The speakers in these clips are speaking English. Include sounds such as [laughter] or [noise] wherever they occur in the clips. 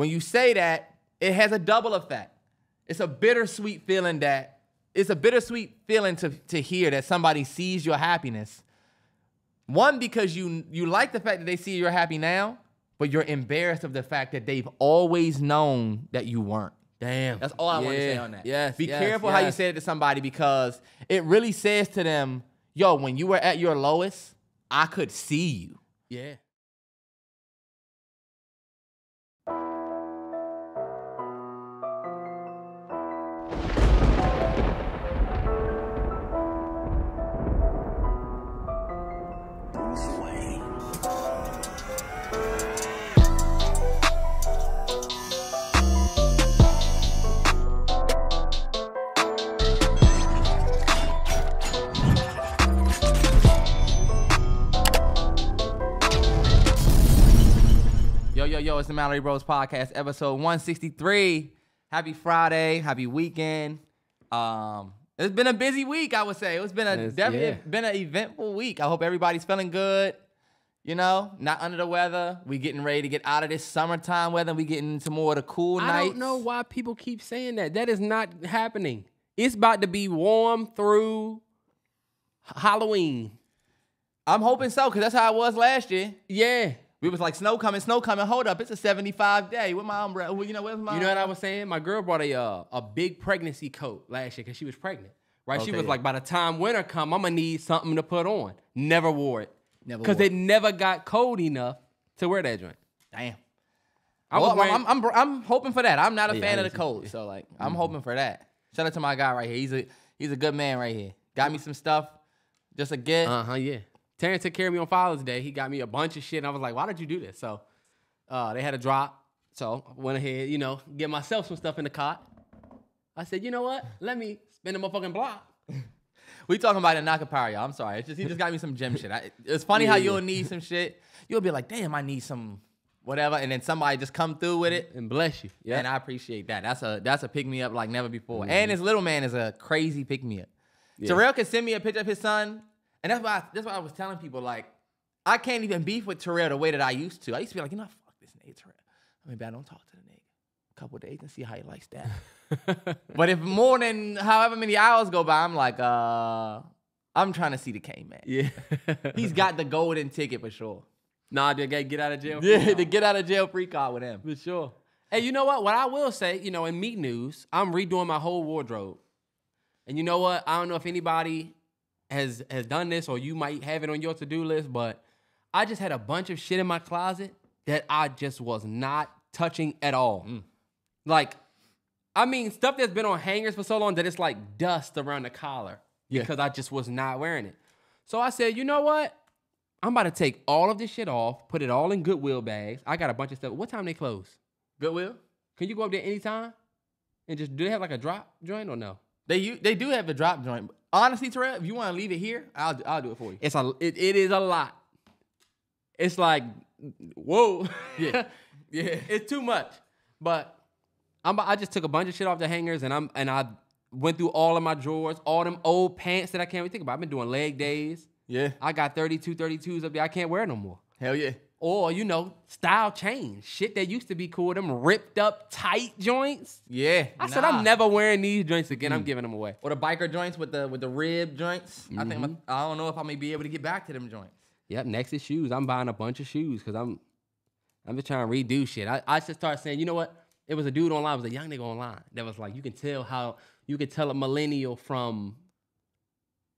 when you say that, it has a double effect. It's a bittersweet feeling that it's a bittersweet feeling to to hear that somebody sees your happiness. One because you you like the fact that they see you're happy now, but you're embarrassed of the fact that they've always known that you weren't. Damn. That's all I want to say on that. Yes, Be yes, careful how you say it to somebody because it really says to them, yo, when you were at your lowest, I could see you. Yeah. Yo, it's the Mallory Bros Podcast, episode 163. Happy Friday, happy weekend. Um, it's been a busy week, I would say. It's been a It's- definitely yeah. been an eventful week. I hope everybody's feeling good. You know, not under the weather. We getting ready to get out of this summertime weather. We getting into more of the cool I nights. don't know why people keep saying that. That is not happening. It's about to be warm through Halloween. I'm hoping so, because that's how it was last year. Yeah. We was like, snow coming, snow coming. Hold up, it's a 75 day. With my umbrella, well, you know, where's my? You know what I was saying? My girl brought a uh, a big pregnancy coat last year because she was pregnant. Right? she was yeah. like, by the time winter come, I'm gonna need something to put on. Never wore it. Never Because wore it never got cold enough to wear that joint. Damn. I Well, was wearing, I'm, I'm, I'm hoping for that. I'm not a Yeah, fan of the cold, so like, I'm hoping for that. Shout out to my guy right here. He's a he's a good man right here. Got me some stuff, just a gift. Uh huh. Yeah. Terrence took care of me on Father's Day. He got me a bunch of shit. And I was like, why did you do this? So uh, they had a drop. So I went ahead, you know, get myself some stuff in the cart. I said, you know what? Let me spin a motherfucking block. [laughs] We talking about a Nakapari, y'all. I'm sorry. It's just he just got me some gym shit. I, it's funny how you'll yeah. need some shit. You'll be like, damn, I need some whatever, and then somebody just come through with it. And bless you. Yeah. And I appreciate that. That's a that's a pick me up like never before. And his little man is a crazy pick me up. Yeah. Terrell can send me a picture of his son, and that's why I, that's why I was telling people like I can't even beef with Terrell the way that I used to. I used to be like, you know, fuck this nigga Terrell. I mean, I don't talk to the nigga. A couple days and see how he likes that. [laughs] but if more than however many hours go by, I'm like, uh, I'm trying to see the K man. yeah. He's got the golden ticket for sure. nah, they gotta get out of jail. Yeah, to get out of jail free card with him. For sure. Hey, you know what? What I will say, you know, in meat news, I'm redoing my whole wardrobe. And you know what? I don't know if anybody has has done this or you might have it on your to-do list, but I just had a bunch of shit in my closet that I just was not touching at all. Mm. Like, I mean, stuff that's been on hangers for so long that it's like dust around the collar Yeah. because I just was not wearing it. So I said, you know what? I'm about to take all of this shit off, put it all in Goodwill bags. I got a bunch of stuff. What time they close? Goodwill. Can you go up there anytime? And just do they have like a drop joint or no? They they do have a drop joint. Honestly, Terrell, if you want to leave it here, I'll do- I'll do it for you. It's a it, it is a lot. It's like whoa. Yeah. [laughs] Yeah. it's too much. But I'm I just took a bunch of shit off the hangers and I'm and I went through all of my drawers, all them old pants that I can't even think about. I've been doing leg days. Yeah. I got 32, 32s up there. I can't wear no more. Hell yeah. Or, you know, style change. Shit that used to be cool. Them ripped up tight joints. Yeah. I said. I'm never wearing these joints again. I'm giving them away. Or the biker joints with the with the rib joints. I think Mm-hmm. I'm, I don't know if I may be able to get back to them joints. Yep, next is shoes. I'm buying a bunch of shoes because I'm I'm just trying to redo shit. I, I should start saying, you know what? It was a dude online, it was a young nigga online that was like, you can tell how you can tell a millennial from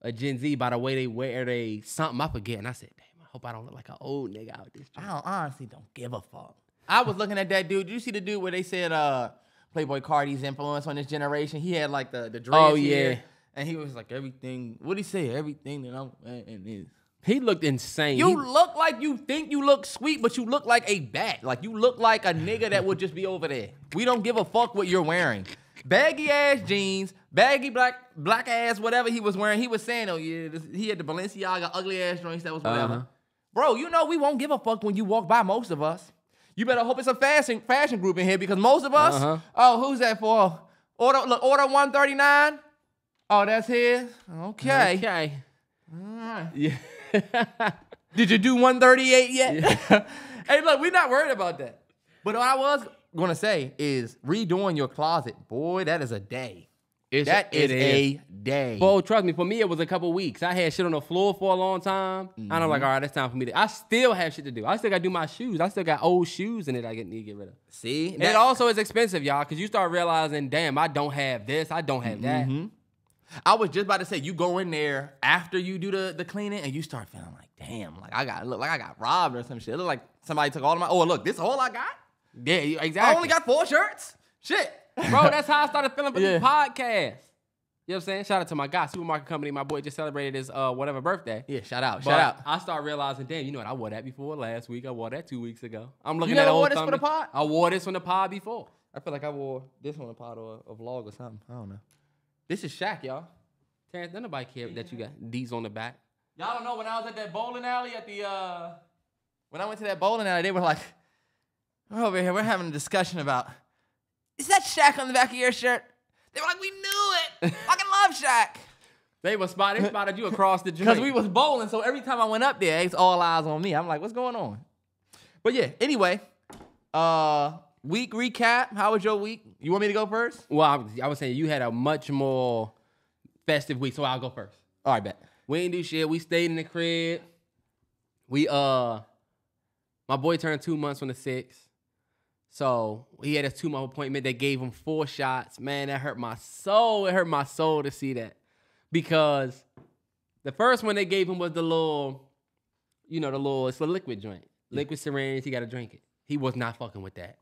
a Gen Z by the way they wear they something I forget. And I said, hope I don't look like an old nigga out this I don't, honestly don't give a fuck. I was looking at that dude. Did you see the dude where they said uh Playboi Carti's influence on this generation? He had like the the dreads Oh, here, yeah. and he was like everything. What would he say? Everything that I'm and is. He looked insane. You He- look like you think you look sweet, but you look like a bat. Like you look like a nigga that would just be over there. We don't give a fuck what you're wearing. Baggy ass jeans, baggy black black ass whatever he was wearing. He was saying, oh yeah, this, he had the Balenciaga ugly ass joints that was whatever. Uh-huh. Bro, you know we won't give a fuck when you walk by most of us. You better hope it's a fashion fashion group in here because most of us. Uh-huh. Oh, who's that for? Order look, order 139. Oh, that's his. Okay. Okay. Yeah. [laughs] Did you do 138 yet? Yeah. [laughs] hey, look, we're not worried about that. But what I was gonna say is redoing your closet. Boy, that is a day. It's, That is it a day. Bro, trust me, for me, it was a couple weeks. I had shit on the floor for a long time. And I'm like, Mm-hmm. all right, it's time for me to. I still have shit to do. I still got to do my shoes. I still got old shoes in it I get- need to get rid of. See, And it also is expensive, y'all, because you start realizing, damn, I don't have this, I don't have that. Mm-hmm. I was just about to say, you go in there after you do the, the cleaning and you start feeling like, damn, like I got look like I got robbed or some shit. It look like somebody took all of my. Oh, look, this all I got. Yeah, exactly. I only got four shirts. Shit, Bro, [laughs] that's how I started feeling for Yeah. this podcast. You know what I'm saying? Shout out to my guy, supermarket company. My boy just celebrated his uh whatever birthday. yeah. Shout out, But shout out. I start realizing, damn, you know what? I wore that before last week. I wore that two weeks ago. I'm looking never at old wore this for the thumbnail- pod? I wore this on the pod before. I feel like I wore this on the pod or a vlog or something. I don't know. This is Shaq, y'all. Terrence, don't nobody care that you got these on the back. Y'all don't know when I was at that bowling alley at the uh when I went to that bowling alley, they were like, We're over here, we're having a discussion about is that Shaq on the back of your shirt? They were like, We knew it. [laughs] Fucking love Shaq. They were spot, they spotted you across the [laughs] gym. Because we was bowling, so every time I went up there, it's all eyes on me. I'm like, what's going on? But yeah, anyway, uh week recap. How was your week? You want me to go first? well, I, was- I was saying you had a much more festive week, so I'll go first. All right, bet. We ain't do shit. We stayed in the crib. We uh, my boy turned two months on the sixth, so he had a two month appointment. They gave him four shots. Man, that hurt my soul. It hurt my soul to see that because the first one they gave him was the little, you know, the little it's a liquid joint, liquid syringe. He got to drink it. He was not fucking with that.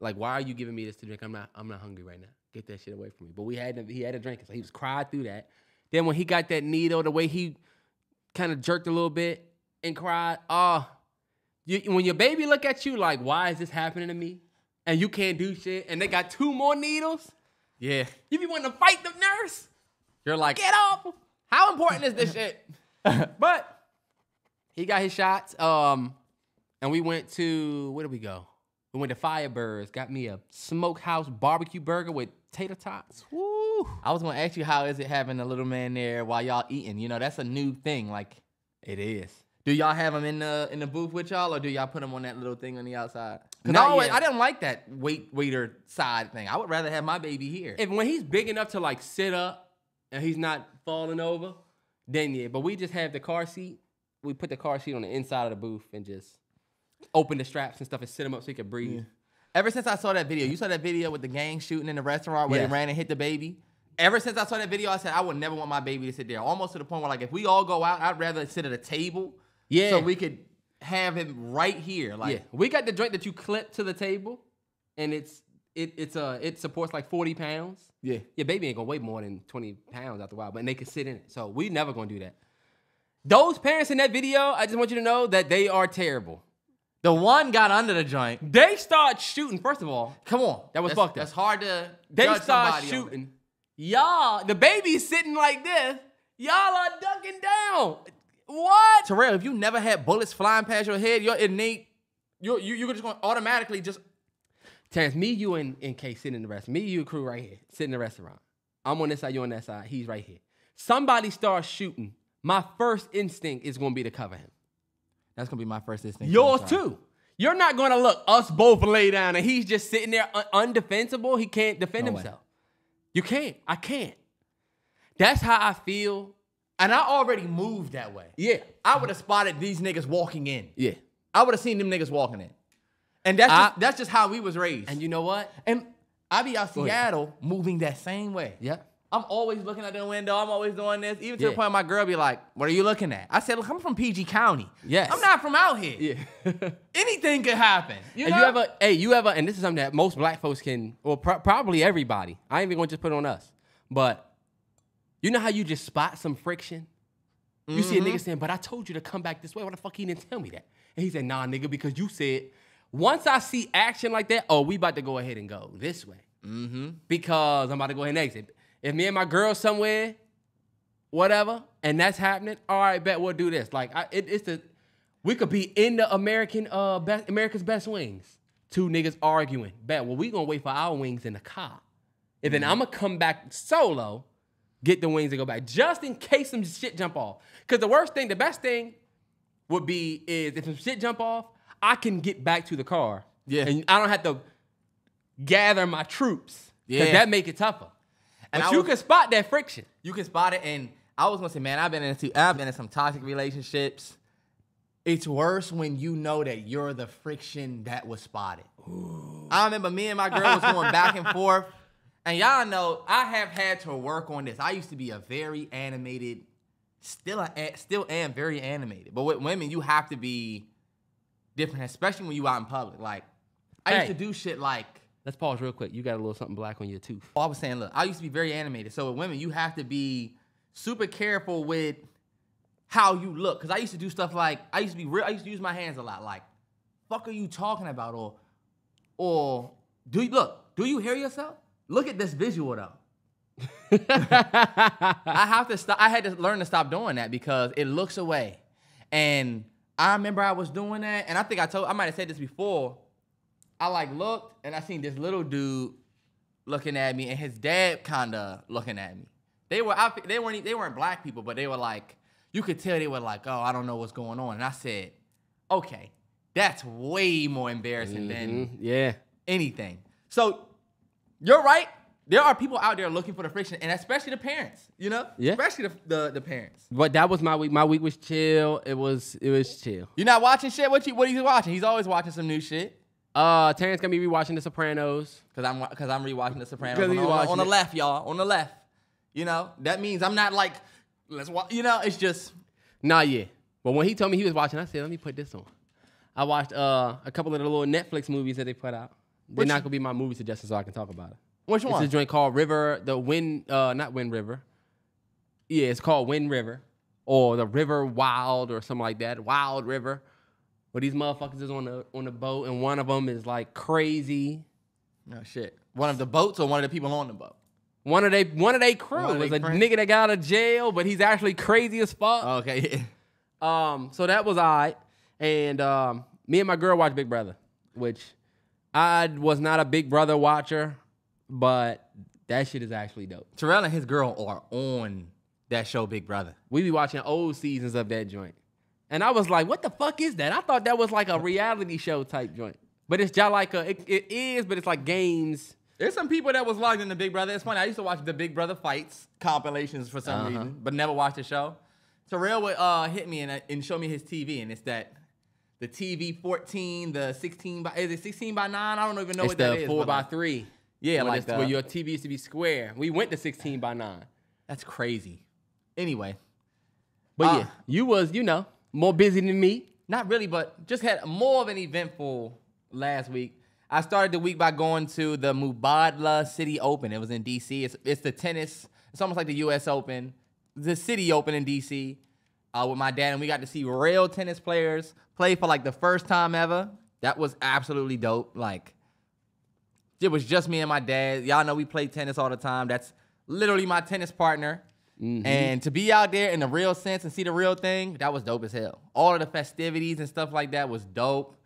Like, why are you giving me this to drink? I'm not. I'm not hungry right now. Get that shit away from me. But we had to. He had to drink it, so he was cried through that. Then when he got that needle, the way he kind of jerked a little bit and cried, oh, you, when your baby look at you like, why is this happening to me? And you can't do shit, and they got two more needles. Yeah. You be wanting to fight the nurse. You're like, Get up. how important is this [laughs] shit? But he got his shots. Um, and we went to where did we go? We went to Firebirds. Got me a smokehouse barbecue burger with tater tots. Woo! I was gonna ask you how is it having a little man there while y'all eating? You know, that's a new thing. Like, It is. Do y'all have him in the in the booth with y'all, or do y'all put him on that little thing on the outside? Not I, always, I didn't like that wait waiter side thing. I would rather have my baby here. If when he's big enough to like sit up and he's not falling over, then yeah. But we just have the car seat. We put the car seat on the inside of the booth and just open the straps and stuff and sit him up so he can breathe. Ever since I saw that video, you saw that video with the gang shooting in the restaurant where Yes. they ran and hit the baby. Ever since I saw that video, I said I would never want my baby to sit there. Almost to the point where, like, if we all go out, I'd rather sit at a table. Yeah. So we could have him right here. Like, yeah, we got the joint that you clip to the table, and it's it it's uh it supports like forty pounds. yeah. Your baby ain't gonna weigh more than twenty pounds after a while, but they can sit in it. So we never gonna do that. Those parents in that video, I just want you to know that they are terrible. The one got under the joint. They start shooting. First of all, Come on. That was that's, fucked up. That's hard to. they judge start shooting. Y'all, the baby's sitting like this. Y'all are ducking down. What? Terrell, if you never had bullets flying past your head, your innate, you're, you you're just going to automatically just. Terrence, me, you, and, and Kay sitting in the restaurant. Me, you, and crew right here, sitting in the restaurant. I'm on this side, you on that side. He's right here. Somebody starts shooting. My first instinct is gonna be to cover him. That's gonna be my first instinct. Yours too. You're not gonna look us both lay down and he's just sitting there un- undefensible. He can't defend No way. himself. You can't. I can't. That's how I feel. And I already moved that way. Yeah. I would have spotted these niggas walking in. Yeah. I would have seen them niggas walking in. And that's I- just, that's just how we was raised. And you know what? And I be out. Seattle moving that same way. Yeah. I'm always looking out the window. I'm always doing this. Even to the point my girl be like, "What are you looking at?" I said, "Look, I'm from PG County. Yes. I'm not from out here. Yeah. [laughs] Anything could happen. You And know? you ever, hey, you ever, and this is something that most black folks can, or pro- probably everybody. I ain't even gonna just put it on us, but you know how you just spot some friction. You see a nigga saying, "But I told you to come back this way. Why the fuck he didn't tell me that?" And he said, "Nah, nigga, because you said." Once I see action like that, oh, we about to go ahead and go this way. Mm-hmm. Because I'm about to go ahead and exit. If me and my girl somewhere, whatever, and that's happening, all right, bet we'll do this. Like I, it, it's the we could be in the American uh best, America's best wings. Two niggas arguing. Bet well we gonna wait for our wings in the car. And then I'm gonna come back solo, get the wings and go back just in case some shit jump off. Cause the worst thing, the best thing would be is if some shit jump off, I can get back to the car. Yeah. And I don't have to gather my troops. Yeah. That make it tougher. And but I you was- can spot that friction. you can spot it. And I was gonna say, man, I've been into I've been in some toxic relationships. It's worse when you know that you're the friction that was spotted. I remember me and my girl was going back and forth, and y'all know I have had to work on this. I used to be a very animated, still a, still am very animated, but with women you have to be different, especially when you out in public. Like I used to do shit like Let's pause real quick. You got a little something black on your tooth. Oh, I was saying, look, I used to be very animated. So with women, you have to be super careful with how you look. Cause I used to do stuff like I used to be real. I used to use my hands a lot. Like, fuck are you talking about? Or, or do you look? Do you hear yourself? Look at this visual though. [laughs] I have to stop. I had to learn to stop doing that because it looks away. And I remember I was doing that, and I think I told I might have said this before. I like looked and I seen this little dude looking at me, and his dad kind of looking at me. They were I, they weren't they weren't black people, but they were like you could tell they were like, oh, I don't know what's going on. And I said, okay, that's way more embarrassing than Mhm. Yeah. anything. So you're right. There are people out there looking for the friction, and especially the parents. You know, Yeah. especially the, the the parents. But that was my week. My week was chill. It was it was chill. You're not watching shit. What you what are you watching? He's always watching some new shit. Uh, Terrence gonna be rewatching The Sopranos. Cause I'm cause I'm rewatching The Sopranos on, on- on the left, y'all. On the left. You know that means I'm not like let's watch. You know, it's just Nah, yeah. But when he told me he was watching, I said, let me put this on. I watched uh, a couple of the little Netflix movies that they put out. They're not gonna be my movie suggestions, so I can talk about it. which one? It's a joint called River, the Wind, uh, not Wind River. Yeah, it's called Wind River, or the River Wild, or something like that. Wild River. Where these motherfuckers is on the on the boat, and one of them is like crazy. oh shit. One of the boats or one of the people on the boat. One of they one of they crew was a friends? nigga that got out of jail, but he's actually crazy as fuck. Okay. Um, so that was I, and um, me and my girl watched Big Brother, which I was not a Big Brother watcher, but that shit is actually dope. Terrell and his girl are on that show, Big Brother. We be watching old seasons of that joint, and I was like, "What the fuck is that?" I thought that was like a reality show type joint, but it's just like a it, it is, but it's like games. There's some people that was logged into Big Brother. It's funny. I used to watch the Big Brother fights compilations for some Uh-huh. reason, but never watched the show. Terrell would uh, hit me and, uh, and show me his TV, and it's that the TV 14, the 16 by is it 16 by 9? I don't even know it's what that the is. four by like, three. Yeah, like it's- the- where your TV used to be square. We went to sixteen by nine, That's crazy. Anyway, but Ah. yeah, you was you know more busy than me. not really, but just had more of an eventful last week. I started the week by going to the Mubadala City Open. It was in DC. It's, it's the tennis. It's almost like the U.S. Open, the City Open in DC. Uh, with my dad, and we got to see real tennis players play for like the first time ever. That was absolutely dope. Like, it was just me and my dad. Y'all know we play tennis all the time. That's literally my tennis partner. And to be out there in the real sense and see the real thing, that was dope as hell. All of the festivities and stuff like that was dope.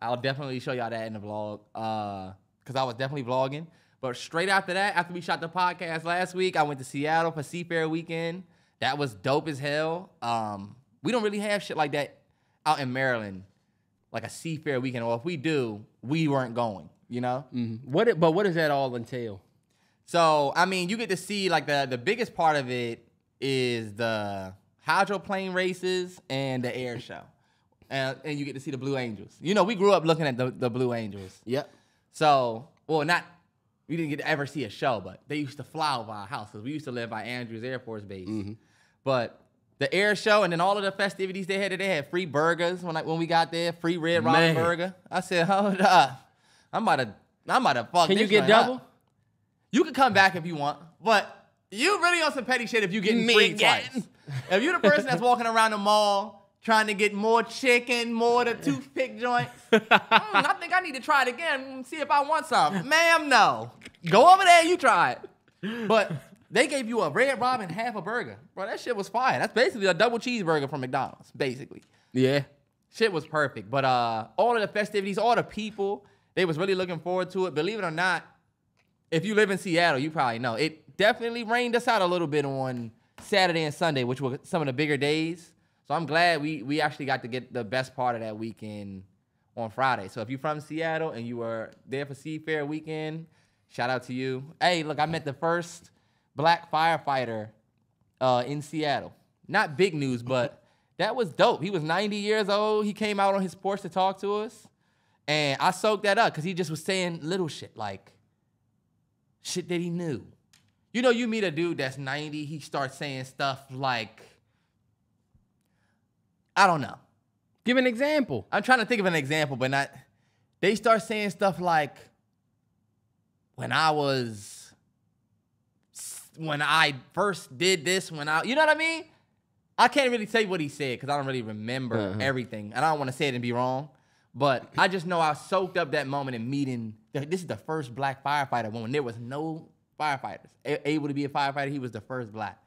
I'll definitely show y'all that in the vlog. Uh, cause I was definitely vlogging. But straight after that, after we shot the podcast last week, I went to Seattle for Seafair weekend. That was dope as hell. Um, we don't really have shit like that out in Maryland, like a Seafair weekend. Or if we do, we weren't going. You know. What? it- But what does that all entail? So I mean, you get to see like the the biggest part of it is the hydroplane races and the air show, and, and you get to see the Blue Angels. You know, we grew up looking at the, the Blue Angels. Yep. So, well, not we didn't get to ever see a show, but they used to fly over our house because we used to live by Andrews Air Force Base. Mm-hmm. But the air show and then all of the festivities they had, they had free burgers when I, when we got there, free red robin burger. I said, hold up, I'm about to I'm about to fuck. Can you get joint up." double? You can come back if you want, but you really on some petty shit if you getting Me free twice. If you're the person that's walking around the mall trying to get more chicken, more the toothpick joints, [laughs] "Hmm, I think I need to try it again and see if I want some. Ma'am, no. Go over there you try it. But they gave you a red robin half a burger. Bro, that shit was fire. That's basically a double cheeseburger from McDonald's, basically. Yeah. Shit was perfect. But uh, all of the festivities, all the people, they was really looking forward to it. Believe it or not, if you live in Seattle, you probably know it definitely rained us out a little bit on Saturday and Sunday, which were some of the bigger days. So I'm glad we we actually got to get the best part of that weekend on Friday. So if you're from Seattle and you were there for Seafair weekend, shout out to you. Hey, look, I met the first black firefighter uh, in Seattle. Not big news, but [laughs] that was dope. He was 90 years old. He came out on his porch to talk to us. And I soaked that up because he just was saying little shit like shit that he knew. You know, you meet a dude that's 90, he starts saying stuff like, I don't know. Give an example. I'm trying to think of an example, but not. They start saying stuff like, when I was, when I first did this, when I, you know what I mean? I can't really say what he said because I don't really remember Uh-huh. everything. And I don't want to say it and be wrong. But I just know I soaked up that moment in meeting. This is the first black firefighter when there was no firefighters a- able to be a firefighter. He was the first black.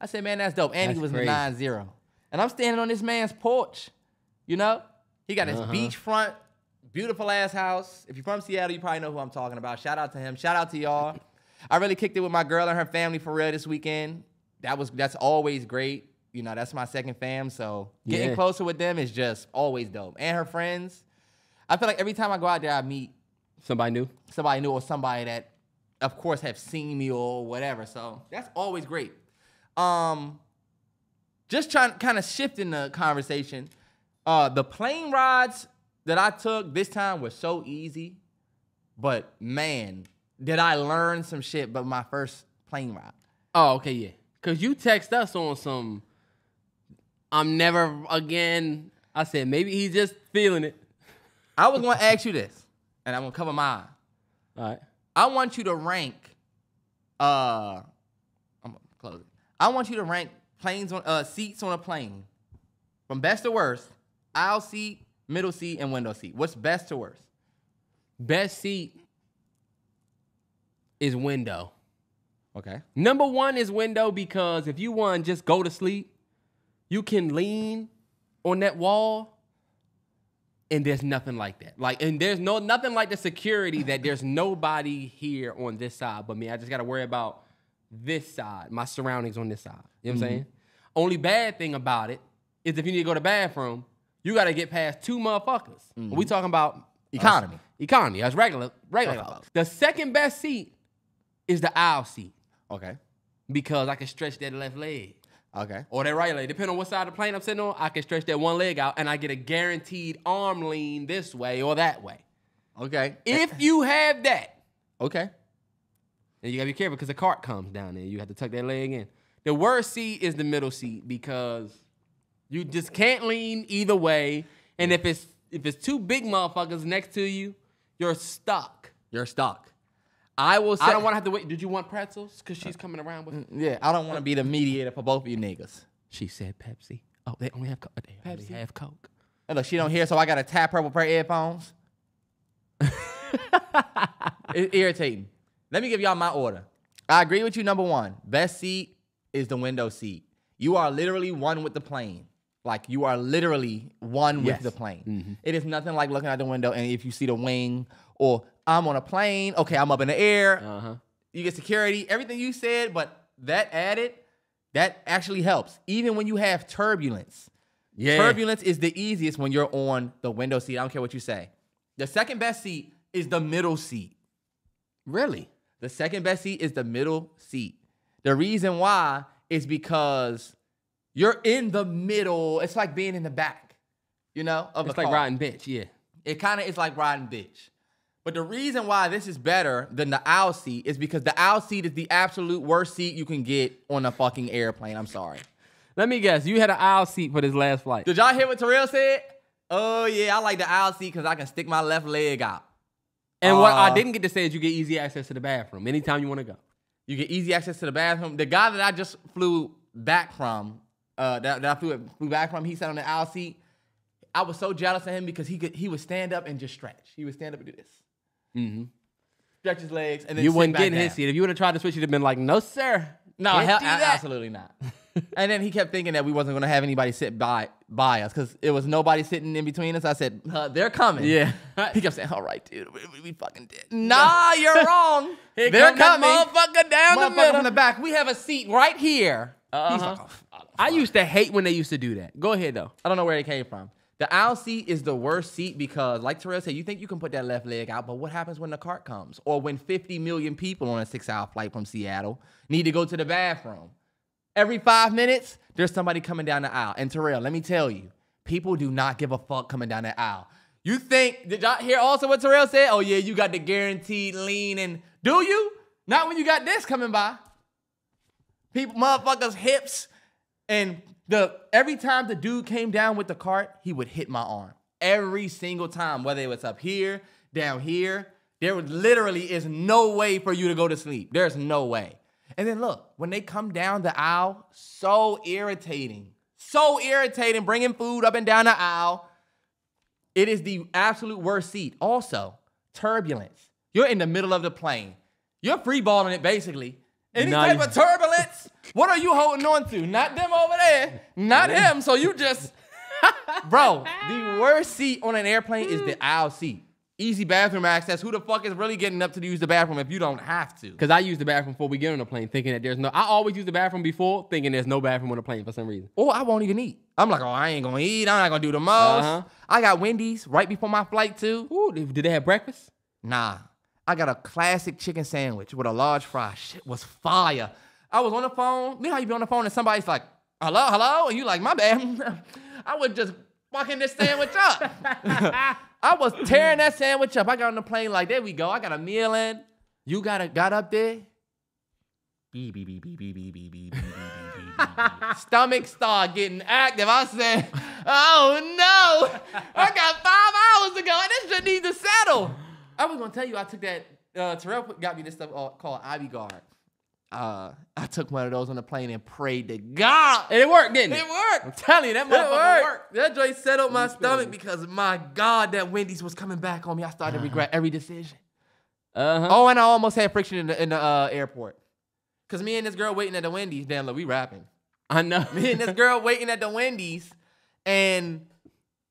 I said, man, that's dope. And That's he was crazy. 9 0. And I'm standing on this man's porch. You know? He got his Uh-huh. beachfront, beautiful ass house. If you're from Seattle, you probably know who I'm talking about. Shout out to him. Shout out to y'all. I really kicked it with my girl and her family for real this weekend. That was that's always great. You know, that's my second fam. So getting Yeah. closer with them is just always dope. And her friends. I feel like every time I go out there, I meet Somebody new. somebody new or somebody that, of course, have seen me or whatever. So that's always great. Um, just trying, to kind of shifting the conversation. Uh, the plane rides that I took this time were so easy, but man, did I learn some shit. But my first plane ride. Oh, okay, yeah. Cause you text us on some. I'm never again. I said maybe he's just feeling it. I was going to ask you this, and I'm gonna cover mine. All right. I want you to rank. Uh, I'm gonna close it. I want you to rank planes on uh seats on a plane, from best to worst. Aisle seat, middle seat, and window seat. What's best to worst? Best seat is window. Okay. Number one is window because if you want just go to sleep, you can lean on that wall, and there's nothing like that. Like, and there's no nothing like the security that there's nobody here on this side but me. I just got to worry about this side, my surroundings on this side. You know what I'm mm-hmm. saying? Only bad thing about it is if you need to go to the bathroom, you got to get past two motherfuckers. We mm-hmm. talking about Economy. us- economy. That's regular, regular Regular folks. The second best seat is the aisle seat Okay. because I can stretch that left leg Okay. or that right leg. Depending on what side of the plane I'm sitting on, I can stretch that one leg out and I get a guaranteed arm lean this way or that way. Okay. If you have that, okay. Then you gotta be careful because the cart comes down there. You have to tuck that leg in. The worst seat is the middle seat because you just can't lean either way. And if it's if it's two big motherfuckers next to you, you're stuck. You're stuck. I will say. I don't want to have to wait. Did you want pretzels? Because she's coming around with. Mm, yeah, I don't want to be the mediator for both of you niggas. She said Pepsi. Oh, they only have Coke. They only Pepsi. have Coke. And look, she don't hear, so I gotta tap her with her earphones. [laughs] it's irritating. Let me give y'all my order. I agree with you. Number one, best seat is the window seat. You are literally one with the plane. Like you are literally one Yes. with the plane. It is nothing like looking out the window and if you see the wing or I'm on a plane, okay, I'm up in the air. Uh huh. You get security, everything you said, but that added, that actually helps. Even when you have turbulence. Yeah. Turbulence is the easiest when you're on the window seat. I don't care what you say. The second best seat is the middle seat. Really? The second best seat is the middle seat. The reason why is because you're in the middle. It's like being in the back, you know, of It's a like car. riding bitch. Yeah. It kind of is like riding bitch. But the reason why this is better than the aisle seat is because the aisle seat is the absolute worst seat you can get on a fucking airplane. I'm sorry. Let me guess. You had an aisle seat for this last flight. Did y'all hear what Terrell said? Oh yeah, I like the aisle seat because I can stick my left leg out. And what I Uh, didn't get to say is you get easy access to the bathroom anytime you want to go. You get easy access to the bathroom. The guy that I just flew back from, uh, that, that I flew, flew back from, he sat on the aisle seat. I was so jealous of him because he could he would stand up and just stretch. He would stand up and do this, Mm-hmm. stretch his legs, and then You wouldn't get in his seat. If you would have tried to switch, you'd have been like, no, sir. No, Can't hell, do a- that." absolutely not. and then he kept thinking that we wasn't going to have anybody sit by by us because it was nobody sitting in between us. I said, uh, "They're coming." Yeah. [laughs] he kept saying, "All right, dude, we, we- we fucking did." Nah, you're [laughs] wrong. Here They're come coming. motherfucker down the Motherfucker middle. from the back. We have a seat right here. Uh-huh. like, "Oh, fuck." I used to hate when they used to do that. Go ahead, though. I don't know where he came from. The aisle seat is the worst seat because, like Terrell said, you think you can put that left leg out, but what happens when the cart comes? Or when 50 million people on a six hour flight from Seattle need to go to the bathroom? Every five minutes, there's somebody coming down the aisle. And Terrell, let me tell you, people do not give a fuck coming down the aisle. You think, did y'all hear also what Terrell said? Oh, yeah, you got the guaranteed lean. And do you? Not when you got this coming by. People, motherfuckers' hips and the every time the dude came down with the cart, he would hit my arm. Every single time, whether it was up here, down here, there was literally is no way for you to go to sleep. There's no way. And then look, when they come down the aisle, so irritating. So irritating bringing food up and down the aisle. It is the absolute worst seat. Also, turbulence. You're in the middle of the plane. You're free balling it basically. Any No, type of turbulence, what are you holding on to? Not them over there, not him. So you just, [laughs] bro, the worst seat on an airplane is the aisle seat. Easy bathroom access. Who the fuck is really getting up to use the bathroom if you don't have to? Because I use the bathroom before we get on the plane, thinking that there's no. I always use the bathroom before, thinking there's no bathroom on the plane for some reason. Or I won't even eat. I'm like, oh, I ain't gonna eat. I'm not gonna do the most. Uh-huh. I got Wendy's right before my flight too. Ooh, did they have breakfast? Nah, I got a classic chicken sandwich with a large fry. Shit was fire. I was on the phone. You know how you be on the phone and somebody's like, hello, hello? And you like, my bad. [laughs] I would just fucking this sandwich up. [laughs] I was tearing that sandwich up. I got on the plane like, there we go. I got a meal in. You got a, got up there. Beep, beep, beep, beep, beep, beep, beep, beep, beep. Stomach start getting active. I said, oh no, I got five hours to go. This shit needs to settle. I was gonna tell you, I took that. Uh, Terrell got me this stuff uh, called IBgard. Uh, I took one of those on the plane and prayed to God. And it worked, didn't it? It worked. I'm telling you, that motherfucker worked. worked. That joint settled my stomach because my God, that Wendy's was coming back on me. I started to regret every decision. Uh huh. Oh, and I almost had friction in the in the uh, airport. Cause me and this girl waiting at the Wendy's, damn, look, we rapping. I know. Me and this girl waiting at the Wendy's, and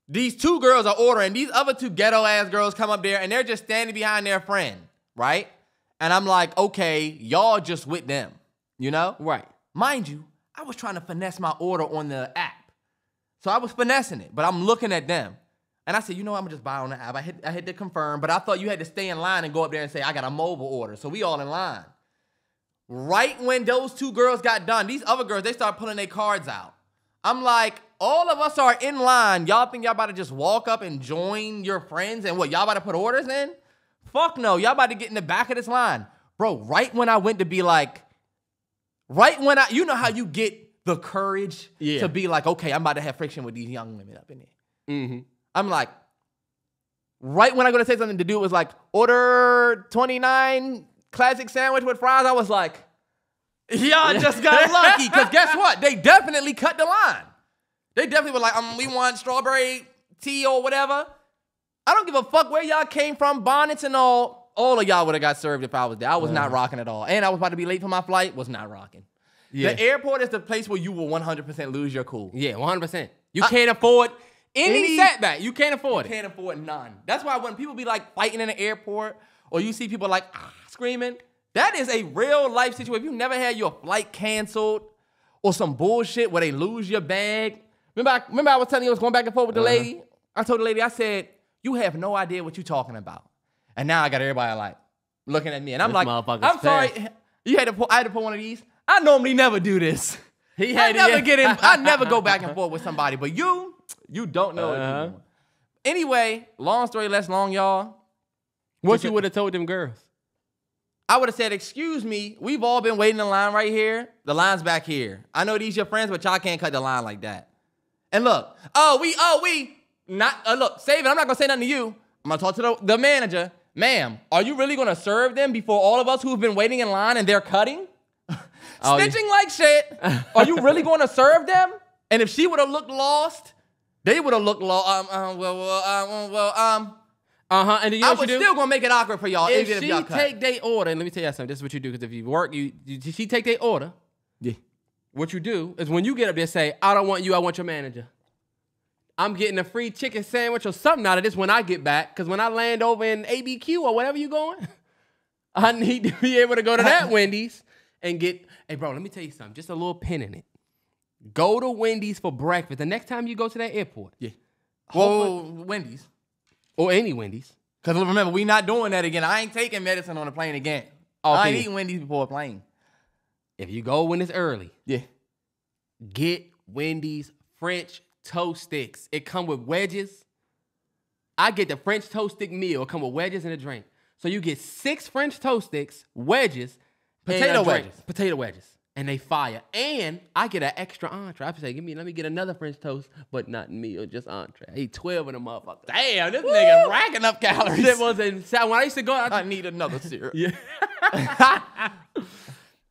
these two girls are ordering. These other two ghetto ass girls come up there, and they're just standing behind their friend, right? And I'm like, okay, y'all just with them, you know? right. Mind you, I was trying to finesse my order on the app. So I was finessing it, but I'm looking at them. And I said, you know what, I'm gonna just buy on the app. I hit, I hit the confirm, but I thought you had to stay in line and go up there and say, I got a mobile order. So we all in line. Right when those two girls got done, these other girls, they start pulling their cards out. I'm like, all of us are in line. Y'all think y'all about to just walk up and join your friends and what, y'all about to put orders in? Fuck no, y'all about to get in the back of this line. Bro, right when I went to be like, right when I, you know how you get the courage Yeah. to be like, okay, I'm about to have friction with these young women up in there. Mm-hmm. I'm like, right when I go to say something, the dude was like, order 29 classic sandwich with fries. I was like, y'all just got lucky. Because [laughs] guess what? They definitely cut the line. They definitely were like, um, we want strawberry tea or whatever. I don't give a fuck where y'all came from, bonnets and all. All of y'all would have got served if I was there. I was not rocking at all. And I was about to be late for my flight, was not rocking. Yeah. The airport is the place where you will 100% lose your cool. Yeah, 100%. You I- can't afford any, Any- setback. You can't afford it. can't afford none. That's why when people be like fighting in the airport or you see people like ah, screaming, that is a real life situation. If you never had your flight canceled or some bullshit where they lose your bag. Remember, I, remember I was telling you I was going back and forth with the Uh-huh. lady? I told the lady, I said, you have no idea what you're talking about. And now I got everybody like looking at me. And I'm This like, motherfucker's I'm sorry. fast. You had to pull, I had to pull one of these. I normally never do this. He I had to never get- in. I never go back and [laughs] forth with somebody, but you, you don't know. what you're Uh-huh. doing. Anyway, long story less long, y'all. What you would have told them girls? I would have said, "Excuse me, we've all been waiting in line right here. The line's back here. I know these your friends, but y'all can't cut the line like that." And look, oh we, oh we, not uh, look, save it. I'm not gonna say nothing to you. I'm gonna talk to the, the manager. Ma'am, are you really gonna serve them before all of us who've been waiting in line and they're cutting? [laughs] Oh, yeah. Like shit. [laughs] Are you really gonna serve them? And if she would have looked lost, they would have looked lost. Um, um, well, well, um, well, um, Uh huh. And you know I was do? still gonna make it awkward for y'all, if even if she y'all cut. take their order, and let me tell you something. This is what you do because if you work, you, you she take their order. yeah. What you do is when you get up there, say, "I don't want you. I want your manager." I'm getting a free chicken sandwich or something out of this when I get back. Because when I land over in ABQ or whatever you going, [laughs] I need to be able to go to that [laughs] Wendy's and get. Hey, bro, let me tell you something. Just a little pin in it. Go to Wendy's for breakfast. The next time you go to that airport, Yeah. Whoa, Wendy's. or any Wendy's. Cause remember, we not doing that again. I ain't taking medicine on a plane again. Oh, I ain't eating Wendy's before a plane. If you go when it's early, Yeah. get Wendy's French toast sticks. It come with wedges. I get the French toast stick meal. It come with wedges and a drink. So you get six French toast sticks, wedges, Potato drink. wedges. potato wedges, and they fire. And I get an extra entree. I say, give me, let me get another French toast, but not meal, uh, just entree. I eat twelve of them motherfuckers. Damn, this nigga racking up calories. It was insane. When I used to go, I, I need another syrup. [laughs] yeah, [laughs]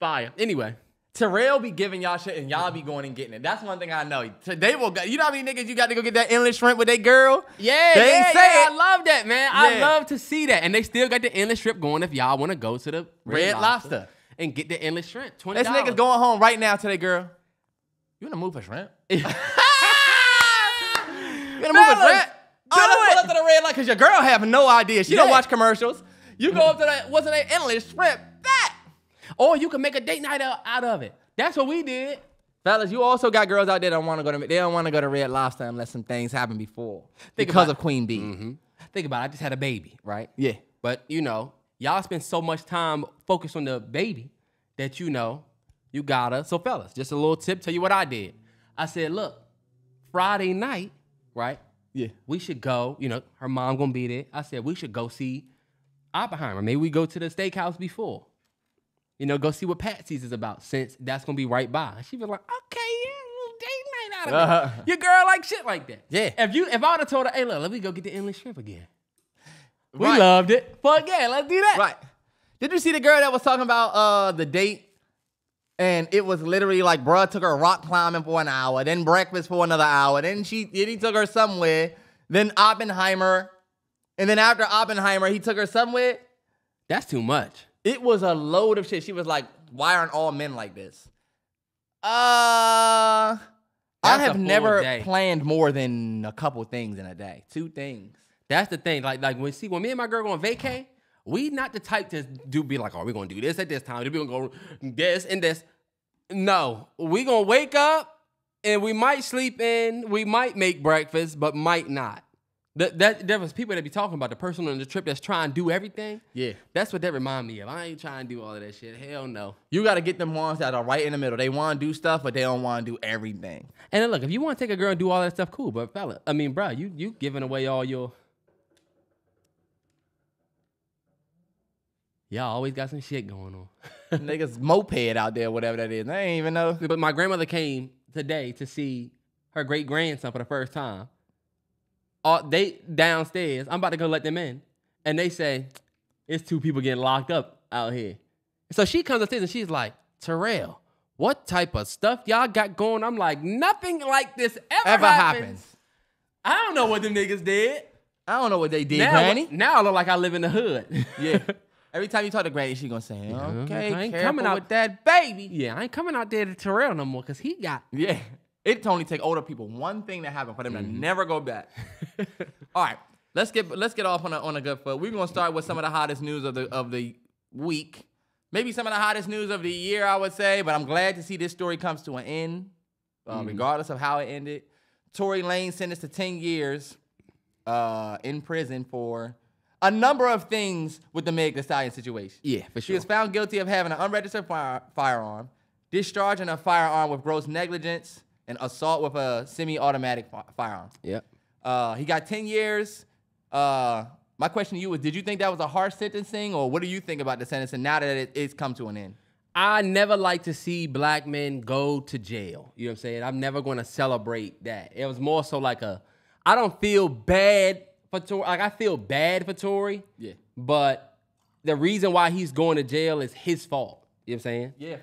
fire. Anyway, Terrell be giving y'all shit and y'all be going and getting it. That's one thing I know. They will. Go, you know how many niggas you got to go get that endless shrimp with that girl? Yeah, They ain't yeah, say yeah. it. I love that, man. I love to see that. And they still got the endless shrimp going if y'all want to go to the Red Lobster. and get the endless shrimp. Twenty This nigga's going home right now to that girl. You in the move for shrimp? [laughs] You in to move for Fellas, shrimp? do oh, let's pull it. up to the red light because your girl have no idea. She don't watch commercials. You go up to that. What's that endless shrimp? That. Or you can make a date night out out of it. That's what we did. Fellas, you also got girls out there that don't want to go to they don't want to go to Red Lobster unless some things happen before Think because about- of Queen Bee. Mm-hmm. Think about it. I just had a baby, right? Yeah. But you know, y'all spend so much time focused on the baby that you know you gotta. So fellas, just a little tip. Tell you what I did. I said, look, Friday night, right? Yeah. we should go. You know, her mom gonna be there. I said we should go see Oppenheimer. Maybe we go to the steakhouse before. You know, go see what Patsy's is about since that's gonna be right by. And she was like, okay, yeah, date night out of it. Uh-huh. Your girl like shit like that. Yeah. If you if I would have told her, hey, look, let me go get the endless shrimp again. We Right. loved it. Fuck yeah, let's do that. Right. Did you see the girl that was talking about uh the date? And it was literally like, bruh took her rock climbing for an hour, then breakfast for another hour, then she then he took her somewhere, then Oppenheimer, and then after Oppenheimer, he took her somewhere. That's too much. It was a load of shit. She was like, "Why aren't all men like this?" Uh, I That's have never day. planned more than a couple things in a day. Two things. That's the thing. Like, like when see when me and my girl go on vacay, we not the type to do be like, oh, we're gonna do this at this time. We're gonna go this and this. No, we gonna wake up and we might sleep in. We might make breakfast, but might not. That, that there was people that be talking about the person on the trip that's trying to do everything. Yeah. That's what that remind me of. I ain't trying to do all of that shit. Hell no. You got to get them ones that are right in the middle. They want to do stuff, but they don't want to do everything. And then look, if you want to take a girl and do all that stuff, cool. But fella, I mean, bro, you you giving away all your. Y'all always got some shit going on. [laughs] Niggas moped out there, whatever that is. They ain't even know. But my grandmother came today to see her great grandson for the first time. Uh, they downstairs. I'm about to go let them in, and they say it's two people getting locked up out here. So she comes upstairs and she's like, "Terrell, what type of stuff y'all got going?" I'm like, "Nothing like this ever, Ever happens. happens. I don't know what them niggas did. I don't know what they did, now, Granny. now I look like I live in the hood. [laughs] Yeah. Every time you talk to Granny, she gonna say, "Okay, I ain't coming out- with that baby." yeah, I ain't coming out there to Terrell no more because he got Yeah. It only take older people one thing to happen for them to never go back. [laughs] All right, let's get let's get off on a on a good foot. We're gonna start with some of the hottest news of the of the week. Maybe some of the hottest news of the year, I would say. But I'm glad to see this story comes to an end, uh, regardless of how it ended. Tory Lanez sentenced to 10 years uh, in prison for a number of things with the Meg Thee Stallion situation. yeah for She was found guilty of having an unregistered fire, firearm, discharging a firearm with gross negligence, and assault with a semi-automatic fi- firearm. Yep. Uh, he got 10 years. Uh, my question to you was, did you think that was a harsh sentencing, or what do you think about the sentencing now that it, it's come to an end? I never like to see black men go to jail. You know what I'm saying? I'm never going to celebrate that. It was more so like a, I don't feel bad for Tory. Like I feel bad for Tory. Yeah. But the reason why he's going to jail is his fault. You know what I'm saying? Yeah.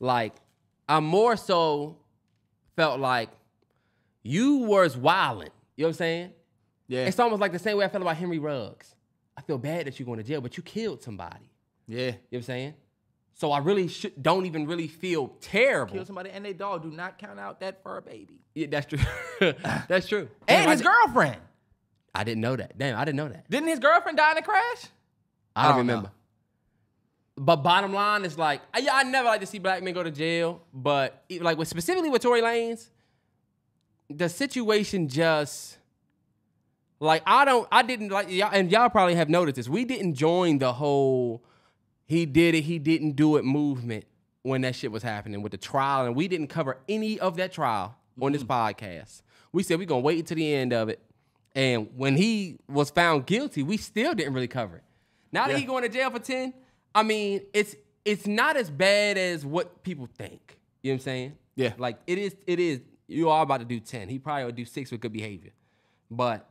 Like, I'm more so felt like you was wilding. You know what I'm saying? Yeah. It's almost like the same way I felt about Henry Ruggs. I feel bad that you're going to jail, but you killed somebody. yeah. You know what I'm saying? So I really should, don't even really feel terrible. Kill somebody and they dog. Do not count out that fur baby. Yeah, that's true. [laughs] that's true. [laughs] And his I, girlfriend. I didn't know that. Damn, I didn't know that. Didn't his girlfriend die in a crash? I don't don't know. But bottom line is like, I, I never like to see black men go to jail, but e- like with, specifically with Tory Lanez, the situation just Like I don't, I didn't like y'all, and y'all probably have noticed this. We didn't join the whole he did it, he didn't do it movement when that shit was happening with the trial, and we didn't cover any of that trial on this podcast. We said we're gonna wait until the end of it, and when he was found guilty, we still didn't really cover it. Now that Yeah. he going to jail for ten, I mean, it's it's not as bad as what people think. You know what I'm saying? Yeah. Like it is. It is. You are about to do ten. He probably would do six with good behavior, but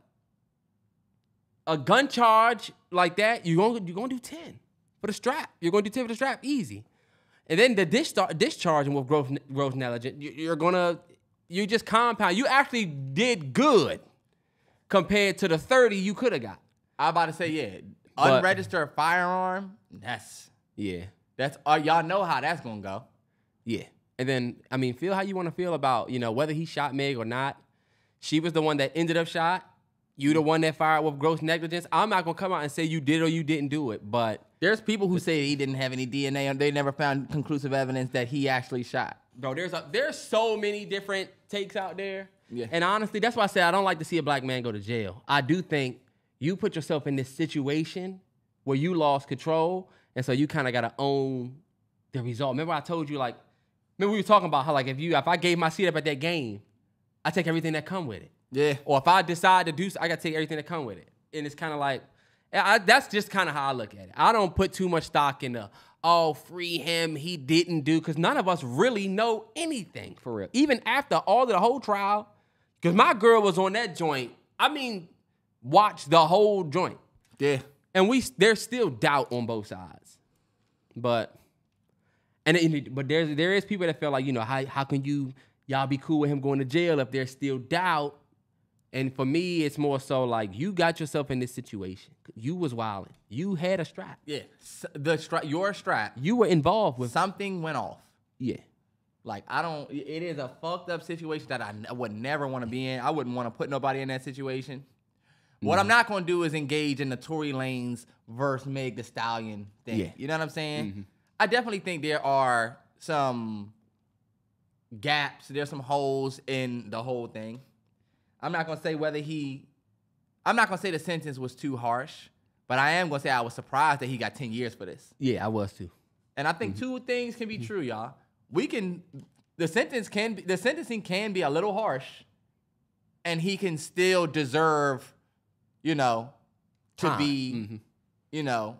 a gun charge like that, you're gonna you're gonna do ten for the strap. You're gonna do ten for the strap, easy. And then the disch- discharging with gross gross negligence, you- you're gonna you just compound. You actually did good compared to the thirty you could have got. I about to say yeah, But- unregistered firearm. That's Yeah. that's uh, y'all know how that's gonna go. Yeah. And then, I mean, feel how you want to feel about, you know, whether he shot Meg or not. She was the one that ended up shot. You the one that fired with gross negligence. I'm not gonna come out and say you did or you didn't do it, but There's people who say he didn't have any DNA and they never found conclusive evidence that he actually shot. bro, there's a there's so many different takes out there. Yeah. And honestly, that's why I say I don't like to see a black man go to jail. I do think you put yourself in this situation where you lost control, and so you kind of gotta own the result. Remember, I told you like, remember we were talking about how like if you if I gave my seat up at that game, I take everything that come with it. Yeah. Or if I decide to do, I gotta take everything that come with it. And it's kind of like, I, that's just kind of how I look at it. I don't put too much stock in the, oh, free him, he didn't do, because none of us really know anything for real. Even after all of the whole trial, because my girl was on that joint. I mean, watch the whole joint, Yeah. and we there's still doubt on both sides, but. And it, but there's there is people that feel like you know how how can you y'all be cool with him going to jail if there's still doubt and for me, it's more so like you got yourself in this situation. You was wilding. You had a strap. Yeah. The strap, your strap, You were involved with. something went off. Yeah. Like I don't. It is a fucked up situation that I would never want to be in. I wouldn't want to put nobody in that situation. What Mm-hmm. I'm not going to do is engage in the Tory Lanez versus Meg Thee Stallion thing. Yeah. Mm-hmm. You know what I'm saying? I definitely think there are some gaps. There's some holes in the whole thing. I'm not going to say whether he. I'm not going to say the sentence was too harsh, but I am going to say I was surprised that he got 10 years for this. Yeah, I was too. And I think two things can be true, y'all. We can the sentence can be the sentencing can be a little harsh, and he can still deserve, you know, to Time. be, mm-hmm. you know,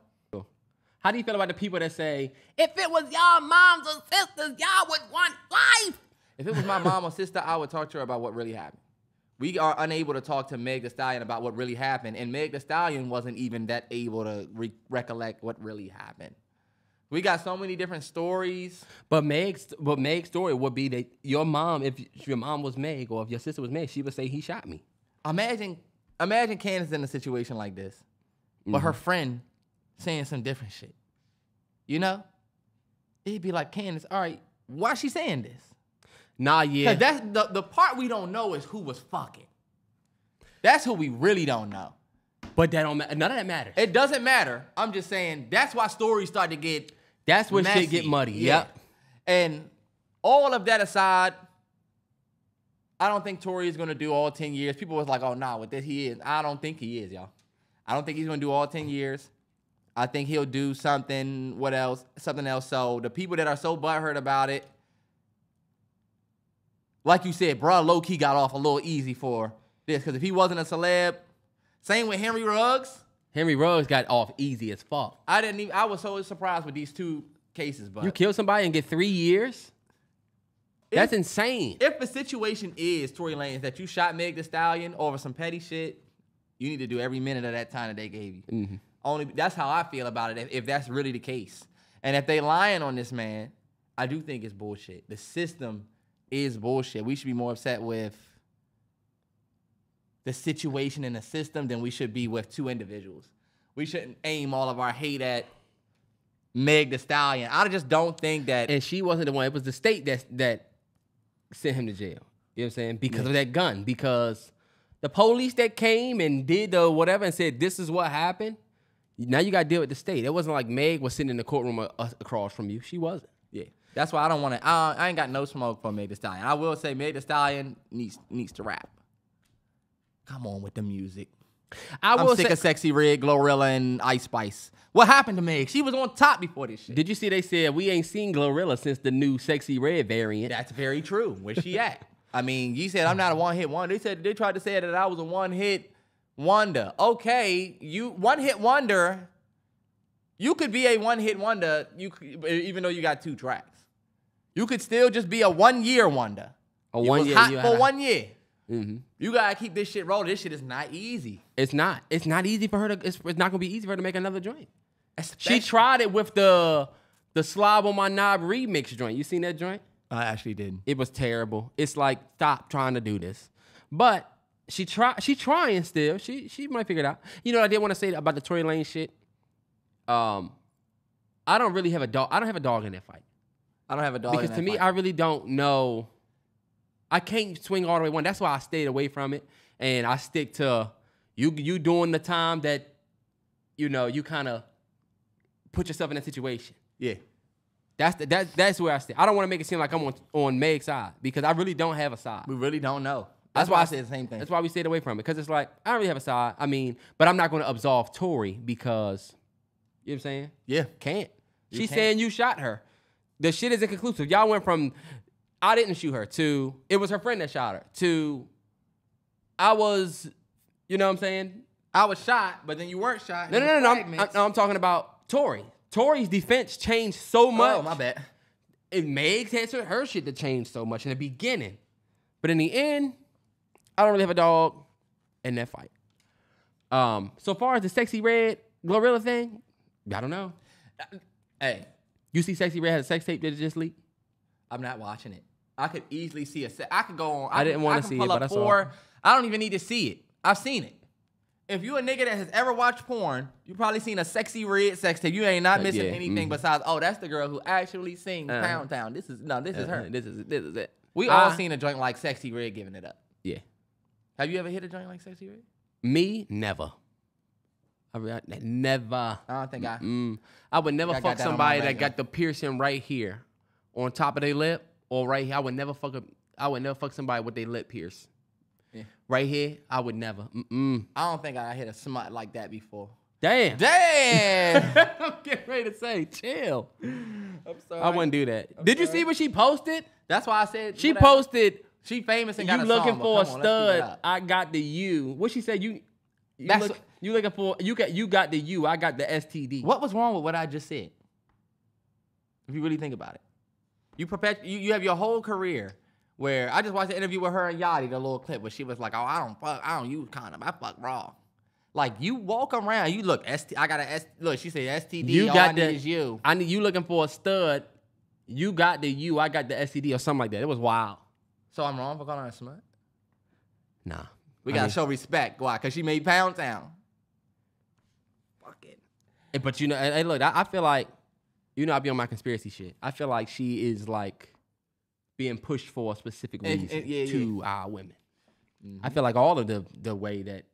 How do you feel about the people that say, if it was y'all moms or sisters, y'all would want life? if it was my mom or sister, I would talk to her about what really happened. We are unable to talk to Meg Thee Stallion about what really happened, and Meg Thee Stallion wasn't even that able to re- recollect what really happened. We got so many different stories. But Meg's but Meg's story would be that your mom, if your mom was Meg or if your sister was Meg, she would say he shot me. Imagine, imagine Candace in a situation like this, but her mm-hmm. friend saying some different shit. You know, it'd be like Candace. All right, why she saying this? Nah, yeah. Cause that's the the part we don't know is who was fucking. That's who we really don't know. but that don't matter. None of that matters. It doesn't matter. I'm just saying that's why stories start to get That's when messy. shit get muddy. Yeah. Yep. And all of that aside, I don't think Tory is gonna do all 10 years. People was like, oh nah, with this he is. I don't think he is, y'all. I don't think he's gonna do all 10 years. I think he'll do something, what else? Something else. So the people that are so butthurt about it, like you said, bruh, low key got off a little easy for this. Because if he wasn't a celeb, same with Henry Ruggs. Henry Ruggs got off easy as fuck. I didn't even I was so surprised with these two cases, but You kill somebody and get three years? That's insane. if the situation is Tory Lanez that you shot Meg Thee Stallion over some petty shit, you need to do every minute of that time that they gave you. Mm-hmm. Only that's how I feel about it. If, if that's really the case, and if they lying on this man, I do think it's bullshit. The system is bullshit. We should be more upset with the situation in the system than we should be with two individuals. We shouldn't aim all of our hate at Meg the Stallion. I just don't think that. and she wasn't the one. It was the state that that sent him to jail. You know what I'm saying? Because of that gun. Because the police that came and did the whatever and said this is what happened. Now you got to deal with the state. It wasn't like Meg was sitting in the courtroom a- a- across from you. She wasn't. Yeah, that's why I don't want to. I, I ain't got no smoke for Meg Thee Stallion. I will say Meg Thee Stallion needs needs to rap. Come on with the music. I I'm will sick say, of Sexyy Red, Glorilla, and Ice Spice. What happened to Meg? She was on top before this shit. did you see they said we ain't seen Glorilla since the new Sexyy Red variant? That's very true. Where's she at? [laughs] I mean, you said I'm not a one hit wonder. They said they tried to say that I was a one hit wonder. Okay, you one hit wonder. You could be a one hit wonder. You even though you got two tracks, you could still just be a one year wonder. A You one was year, hot you for had a- one year. Mhm. You gotta keep this shit rolling. This shit is not easy. It's not. It's not easy for her to. It's, it's not gonna be easy for her to make another joint. She tried it with the the slob on my knob remix joint. You seen that joint? I actually didn't. It was terrible. It's like stop trying to do this. But she try she trying still. She she might figure it out. You know what I did want to say about the Tory Lane shit. Um, I don't really have a dog. I don't have a dog in that fight I don't have a dog. because to me, I really don't know. I can't swing all the way one. That's why I stayed away from it, and I stick to you. You doing the time that you know you kind of put yourself in that situation. yeah. That's the, that, that's where I stay. I don't want to make it seem like I'm on on Meg's side because I really don't have a side. We really don't know. That's That's, why why I I said the same thing. That's why we stayed away from it because it's like I don't really have a side. I mean, but I'm not going to absolve Tory because you know what I'm saying. yeah. Can't. You She's can't. saying you shot her. The shit is inconclusive. Y'all went from I didn't shoot her to it was her friend that shot her to I was, you know what I'm saying? I was shot, but then you weren't shot. No, no, no, no. I'm, no, I'm talking about Tory. Tory's defense changed so much. Oh, my bad. It made sense for her shit to change so much in the beginning. But in the end, I don't really have a dog in that fight. Um, so far as the Sexyy Red Glorilla thing, I don't know. Hey, You see Sexyy Red had a sex tape that just leaked? I'm not watching it. I could easily see a set. I could go on. I didn't wanna can see it, but I saw four. it. I don't even need to see it. I've seen it. If you a nigga that has ever watched porn, you probably seen a Sexyy Red sex tape. You ain't not Uh, missing yeah, anything mhm. besides, oh, that's the girl who actually sings Uh-huh. Pound Town. This is no, this is her. Uh, This is this is it. We all seen a joint like Sexyy Red giving it up. Yeah. Have you ever hit a joint like Sexyy Red? Me, never. I, I- never. I don't think I. Mm. I would never I fuck that on my somebody that got the piercing right here on top of their lip or right here. I would never fuck a, I would never fuck somebody with their lip pierced. Yeah. Right here, I would never. Mm-mm. I don't think I hit a smut like that before. Damn. Damn. [laughs] I'm getting ready to say, chill. I'm sorry. I wouldn't do that. Did you see what she posted? That's why I said She whatever. posted, She famous and got "You a looking song, for a on, let's keep it stud? I got the U." What she said? You, you, That's look, you looking for? You got you got the U. I got the STD. What was wrong with what I just said? If you really think about it, you perpet you, you have your whole career where I just watched the interview with her and Yachty, the little clip where she was like, "Oh, I don't fuck, I don't use condom, I fuck raw." Like you walk around, you look ST. I got a S. Look, she said STD. You all got I need the. is you. I need you looking for a stud. You got the U. I got the STD or something like that. It was wild. So I'm wrong for calling her a smut. Nah. We I gotta mean- show respect. Why? Cause she made Pound Town. Fuck it. Eh, But you know, hey, hey, look, I, I feel like, you know, I be on my conspiracy shit. I feel like she is like being pushed for a specific reason and- yeah, to our women. I feel like all of the the way that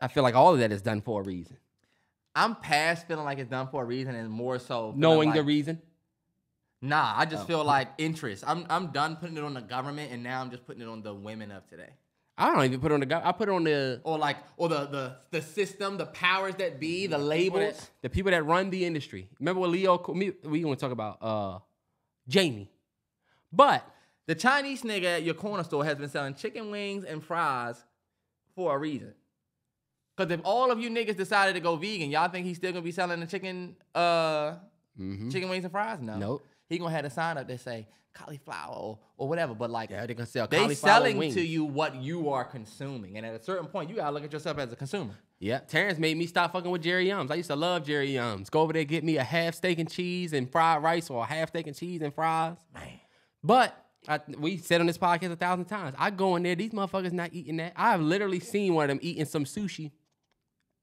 I feel like all of that is done for a reason. I'm past feeling like it's done for a reason and more so Knowing like, the reason. Nah, I just Oh. feel like interest. I'm I'm done putting it on the government, and now I'm just putting it on the women of today, I don't even put it on the guy. I put it on the or like or the the the system, the powers that be, the people labels. that, the people that run the industry. Remember what Leo? me- We want to talk about uh Jamie, but The Chinese nigga at your corner store has been selling chicken wings and fries for a reason. Cause if all of you niggas decided to go vegan, y'all think he's still gonna be selling the chicken uh Mhm. chicken wings and fries? No. Nope. He gonna have a sign up that say cauliflower or, or whatever. But like yeah, they're gonna sell they selling wings. to you what you are consuming. And at a certain point, you gotta look at yourself as a consumer. Yeah, Terrance made me stop fucking with Jerry Yums. I used to love Jerry Yums. Go over there, get me a half steak and cheese and fried rice, or a half steak and cheese and fries. Man. But I, we said on this podcast a thousand times. I go in there, these motherfuckers not eating that. I've literally seen one of them eating some sushi,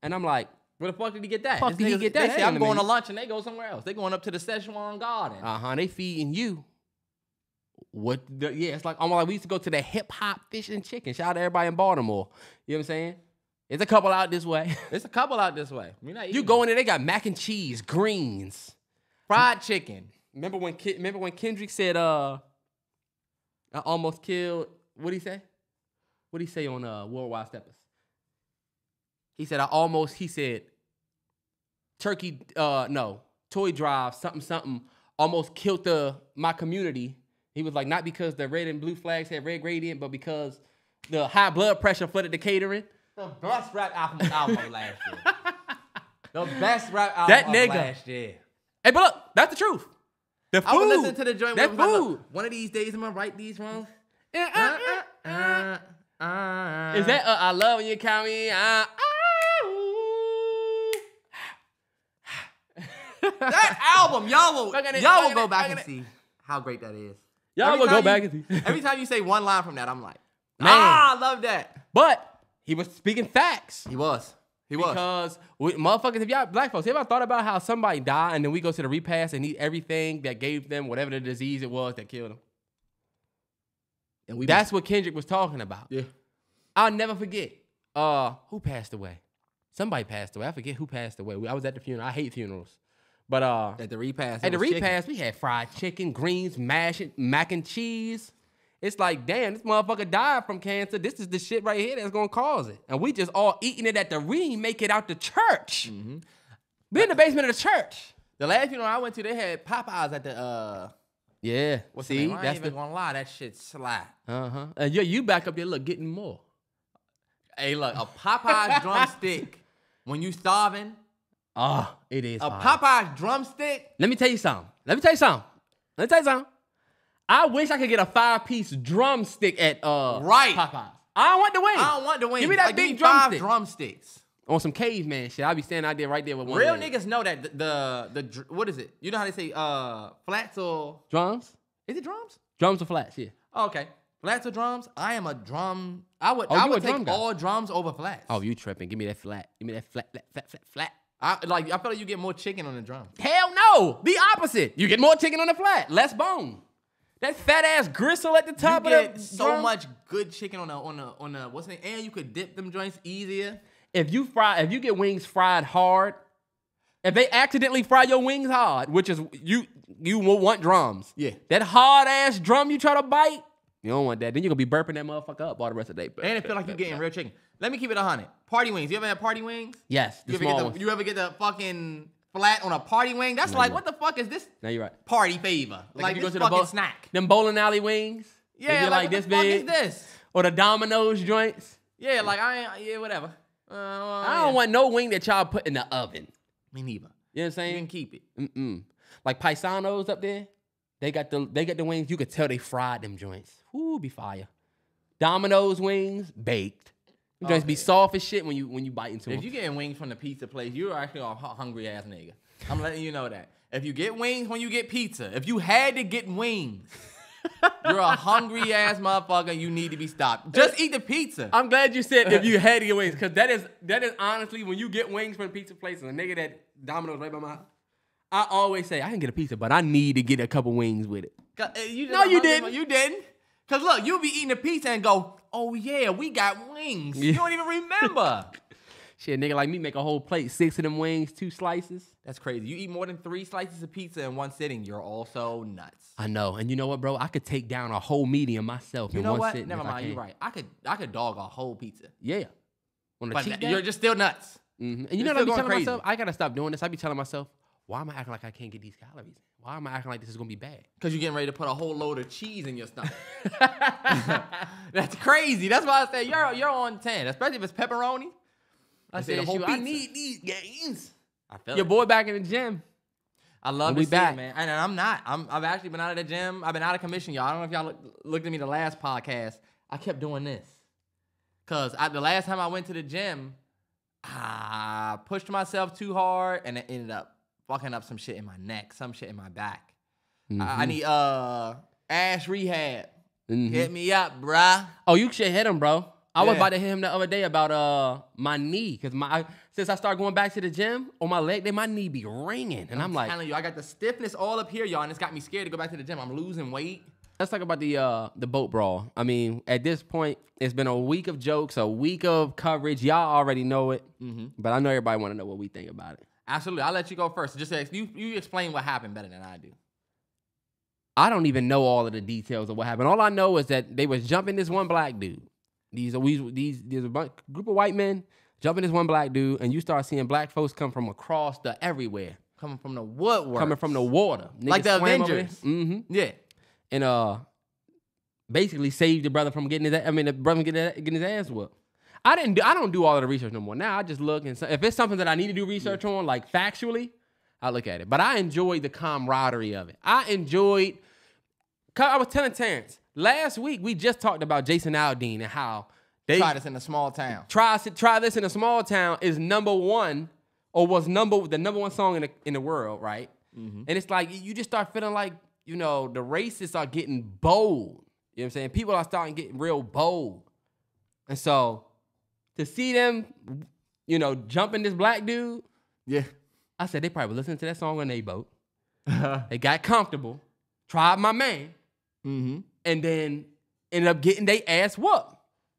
and I'm like, Where the fuck did he get that? Fuck did he get that? They say I'm going to lunch and they go somewhere else. They going up to the Szechuan Garden. uh huh, they feeding you. What? The, yeah, it's like almost like we used to go to the hip hop fish and chicken. Shout out to everybody in Baltimore. You know what I'm saying? It's a couple out this way. [laughs] It's a couple out this way. Not you go in there, they got mac and cheese, greens. fried chicken. Remember when remember when Kendrick said uh I almost killed what would he say? What would he say on uh Worldwide Steppers? He said I almost. He said Turkey. Uh, no, Toy Drive. Something something. Almost killed the my community. He was like not because the red and blue flags had red gradient, but because the high blood pressure flooded the catering. The best rap album, album of last year. [laughs] The best rap album That nigga. last year. Hey, but look, that's the truth. The food. I was listening to the joint. That where it like, food. look, One of these days, I'm gonna write these wrong. Uh, uh, uh, uh. Is that uh, I love when you count me? Uh, that album? Y'all will, it, y'all will go it, back and at see how great that is. Y'all will go time back and see. [laughs] Every time you say one line from that, I'm like, Man. ah, I love that. But he was speaking facts. He was. He was. Because we, motherfuckers, if y'all black folks, you ever thought about how somebody died and then we go to the repast and eat everything that gave them whatever the disease it was that killed them? and we That's what Kendrick was talking about. yeah. I'll never forget. Uh, who passed away? Somebody passed away. I forget who passed away. I was at the funeral. I hate funerals, but uh, At the repass. at the was chicken. repast we had fried chicken, greens, mash, mac and cheese. It's like, damn, this motherfucker died from cancer. This is the shit right here that's gonna cause it, and we just all eating it at the. We ain't make it out the church. Mm-hmm. We in the basement of the church. The last funeral I went to, they had Popeyes at the uh. Yeah. What's the See, name? I ain't that's even the. gonna lie, that shit slap. Uh huh. And yeah, you back up there, look, getting more. Hey, look, a Popeyes [laughs] drumstick. When you starving, Ah, it is. a fire. Popeyes drumstick. Let me tell you something. Let me tell you something. Let me tell you something. I wish I could get a five piece drumstick at uh Right. Popeyes. I don't want the wing. I don't want the wings. Give me that Like, big five drumstick. drumsticks. On some caveman shit. I'll be standing out there right there with one. Real leg. niggas know that the, the the what is it? You know how they say uh flats or Drums? is it drums? Drums or flats, yeah. Oh, okay, flats or drums. I am a drum. I would Oh, I would take drum all drums over flats. Oh, you tripping. Give me that flat. Give me that flat, flat, flat, flat, flat. I like I feel like you get more chicken on the drum. Hell no. The opposite. You get more chicken on the flat, less bone. That fat ass gristle at the You top get of the so drum. much good chicken on the on the on the what's the name? And you could dip them joints easier. if you fry, if you get wings fried hard, if they accidentally fry your wings hard, which is you you will want drums. Yeah. That hard ass drum you try to bite, you don't want that. Then you're gonna be burping that motherfucker up all the rest of the day. And it feel like you're getting real chicken. Let me keep it a hundred. Party wings. You ever had party wings? Yes, You ever, the, you ever get the fucking flat on a party wing? That's like, you what the fuck is this Now you're right. party favor? Like, if this the fucking bowl- snack. Them bowling alley wings. Yeah, like, like, what this the fuck big. is this? Or the Domino's joints. Yeah, like I ain't, yeah, whatever. Uh, I don't want no wing that y'all put in the oven. Me neither. You know what I'm You can saying? keep it. Mm-mm. Like Paisanos up there, they got the they got the wings. You could tell they fried them joints. Ooh, be fire. Domino's wings baked. Them joints be soft as shit when you when you bite into If them. you getting wings from the pizza place, you're actually a hungry ass nigga. I'm letting you know that. If you get wings when you get pizza, if you had to get wings, [laughs] you're a hungry ass motherfucker. You need to be stopped. Just eat the pizza. I'm glad you said if you [laughs] had to get wings, because that is that is honestly when you get wings from the pizza place and a nigga that Domino's right by my. I always say I can get a pizza, but I need to get a couple wings with it. uh, you No, you didn't. You didn't. Cause look, you'll be eating a pizza and go, "Oh yeah, we got wings." You don't even remember. [laughs] Shit, nigga like me make a whole plate, six of them wings, two slices. That's crazy. You eat more than three slices of pizza in one sitting, you're also nuts. I know, and you know what, bro? I could take down a whole medium myself You in know one what? sitting. Never mind. You're right. I could I could dog a whole pizza, Yeah. On a but cheat day? you're just still nuts. Mhm. And you You're know what I be telling crazy. myself? I gotta stop doing this. I be telling myself, why am I acting like I can't get these calories? Why am I acting like this is gonna be bad? Cause you're getting ready to put a whole load of cheese in your stomach. [laughs] [laughs] That's crazy. That's why I say you're you're on ten, especially if it's pepperoni. I said said, a whole "Shoot, I need these gains. I feel Your it. boy back in the gym. I love And to see back. it, man. And I'm not. I'm. I've actually been out of the gym. I've been out of commission, y'all. I don't know if y'all look, looked at me the last podcast. I kept doing this, cause the last time I went to the gym, I pushed myself too hard, and it ended up fucking up some shit in my neck, some shit in my back. I, Mm-hmm. I need uh ash rehab. Mhm. Hit me up, bruh. Oh, you should hit him, bro. I was about to hit him the other day about uh my knee, cause my I, since I started going back to the gym on my leg, then my knee be ringing, and I'm, like, telling you, I got the stiffness all up here, y'all, and it's got me scared to go back to the gym. I'm losing weight. let's talk about the uh the boat brawl. I mean, at this point, it's been a week of jokes, a week of coverage. Y'all already know it, Mm-hmm. but I know everybody want to know what we think about it. Absolutely. I'll let you go first. Just ex- you you explain what happened better than I do. I don't even know all of the details of what happened. All I know is that they was jumping this one black dude. These we these there's a bunch, group of white men jumping this one black dude, and you start seeing black folks come from across the everywhere, Coming from the woodwork. coming from the water, Like the Avengers. Mm-hmm. Yeah. And uh, basically saved the brother from getting his. I mean, the brother from getting getting his ass whooped. I didn't. Do, I don't do all of the research no more. Now I just look and so, if it's something that I need to do research on, like factually, I look at it. But I enjoyed the camaraderie of it. I enjoyed. I was telling Terrance last week we just talked about Jason Aldean and how they Try this in a small town. try try this in a small town is number one or was number the number one song in the in the world, right? Mm-hmm. And it's like you just start feeling like you know the racists are getting bold. You know what I'm saying? People are starting getting real bold, and so to see them, you know, jumping this black dude, Yeah. I said they probably listened to that song on their boat. [laughs] they got comfortable, tried my man, mm-hmm. and then ended up getting their ass whooped.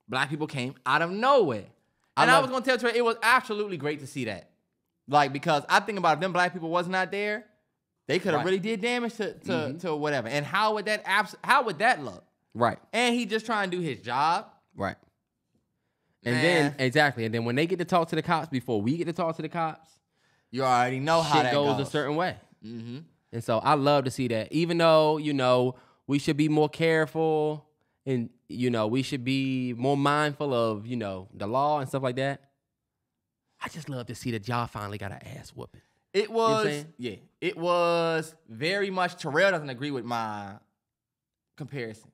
Black people came out of nowhere. I And I, was gonna tell Trey, it was absolutely great to see that. Like, because I think about if them black people was not there, they could have Right. really did damage to to, to whatever. And how would that abs- how would that look? Right. And he just trying to do his job. Right. And then exactly, and then when they get to talk to the cops before we get to talk to the cops, You already know how shit that goes, goes. a certain way. mm-hmm. And so I love to see that. Even though you know we should be more careful, and you know we should be more mindful of you know the law and stuff like that. I just love to see that y'all finally got an ass whooping. It what I'm was yeah. It was very much. Terrell doesn't agree with my comparison.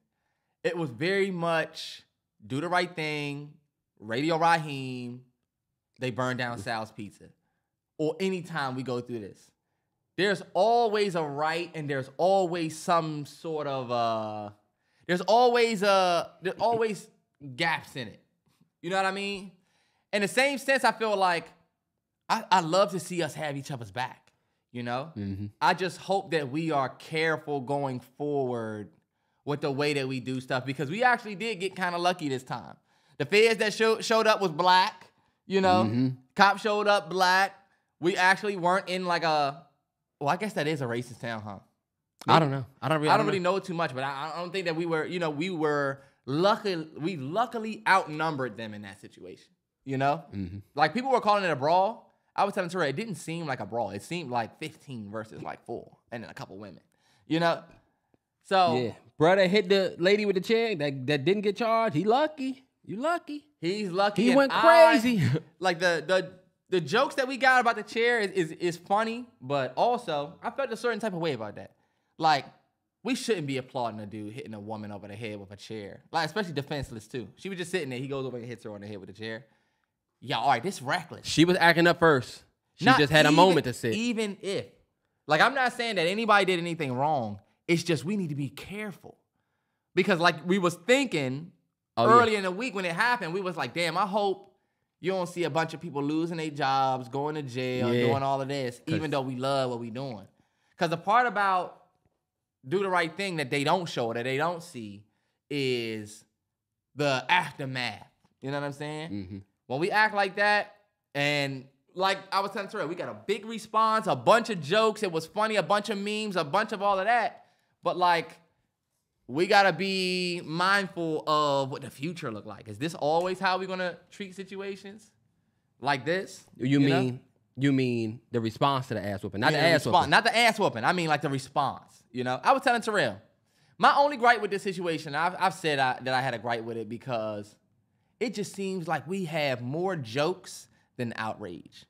It was very much do the right thing. Radio Raheem, they burn down Sal's Pizza, or anytime we go through this, there's always a right and there's always some sort of uh, there's always a there's always gaps in it. You know what I mean? In the same sense, I feel like I, I love to see us have each other's back. You know, Mm-hmm. I just hope that we are careful going forward with the way that we do stuff because we actually did get kind of lucky this time. The feds that show, showed up was black. You know, Mhm. cops showed up black. We actually weren't in like a. Well, I guess that is a racist town, huh? I don't know. I don't really. I don't really know too much, but I, I don't think that we were. You know, we were lucky. We luckily outnumbered them in that situation. You know, Mhm. like people were calling it a brawl. I was telling Ture, it didn't seem like a brawl. It seemed like 15 versus like four, and then a couple women. You know, so Yeah, brother hit the lady with the chair that that didn't get charged. He lucky. You lucky. he's lucky. He went I- crazy. [laughs] like the the the jokes that we got about the chair is, is is funny, but also I felt a certain type of way about that. Like we shouldn't be applauding a dude hitting a woman over the head with a chair, like especially defenseless too. She was just sitting there. He goes over and hits her on the head with a chair. Yeah, all right, this reckless. she was acting up first. She Not just had a moment to sit. Even if, like, I'm not saying that anybody did anything wrong. It's just we need to be careful because, like, we was thinking Oh, yeah. early in the week when it happened, we was like, damn, I hope you don't see a bunch of people losing their jobs, going to jail, Yeah. doing all of this, even though we love what we doing. Because the part about do the right thing that they don't show, that they don't see, is the aftermath. You know what I'm saying? Mhm. When we act like that, and like I was telling Terrell, we got a big response, a bunch of jokes. It was funny, a bunch of memes, a bunch of all of that. But like, we gotta be mindful of what the future look like. Is this always how we're gonna treat situations like this? You, know? mean you mean the response to the ass whooping, not Yeah, the ass response- whooping. Not the ass whooping. I mean like the response. You know, I was telling Terrell, my only gripe with this situation, I've, I've said I, that I had a gripe with it because it just seems like we have more jokes than outrage.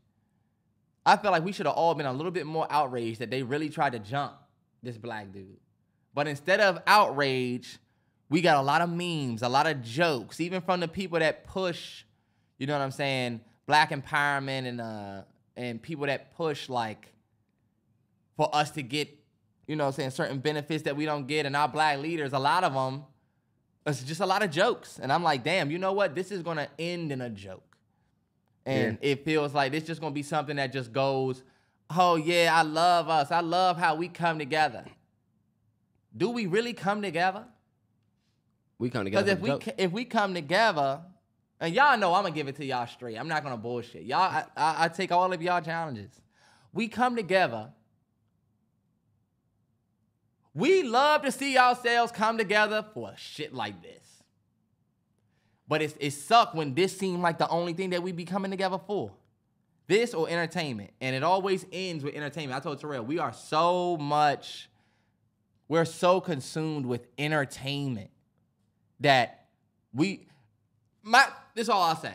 I feel like we should have all been a little bit more outraged that they really tried to jump this black dude. But instead of outrage, we got a lot of memes, a lot of jokes, even from the people that push, you know what I'm saying, black empowerment and uh and people that push like for us to get, you know what I'm saying, certain benefits that we don't get and our black leaders, a lot of them it's just a lot of jokes. And I'm like, damn, you know what? This is gonna end in a joke. And it feels like it's just gonna be something that just goes, oh yeah, I love us. I love how we come together. Do we really come together? we come together. Because if we if we come together, and y'all know I'm gonna give it to y'all straight. I'm not gonna bullshit. Y'all, I, I, I take all of y'all challenges. We come together. We love to see ourselves come together for shit like this. But it's it sucked when this seemed like the only thing that we be coming together for. This or entertainment. And it always ends with entertainment. I told Terrell, we are so much, we're so consumed with entertainment that we my this is all I'll say.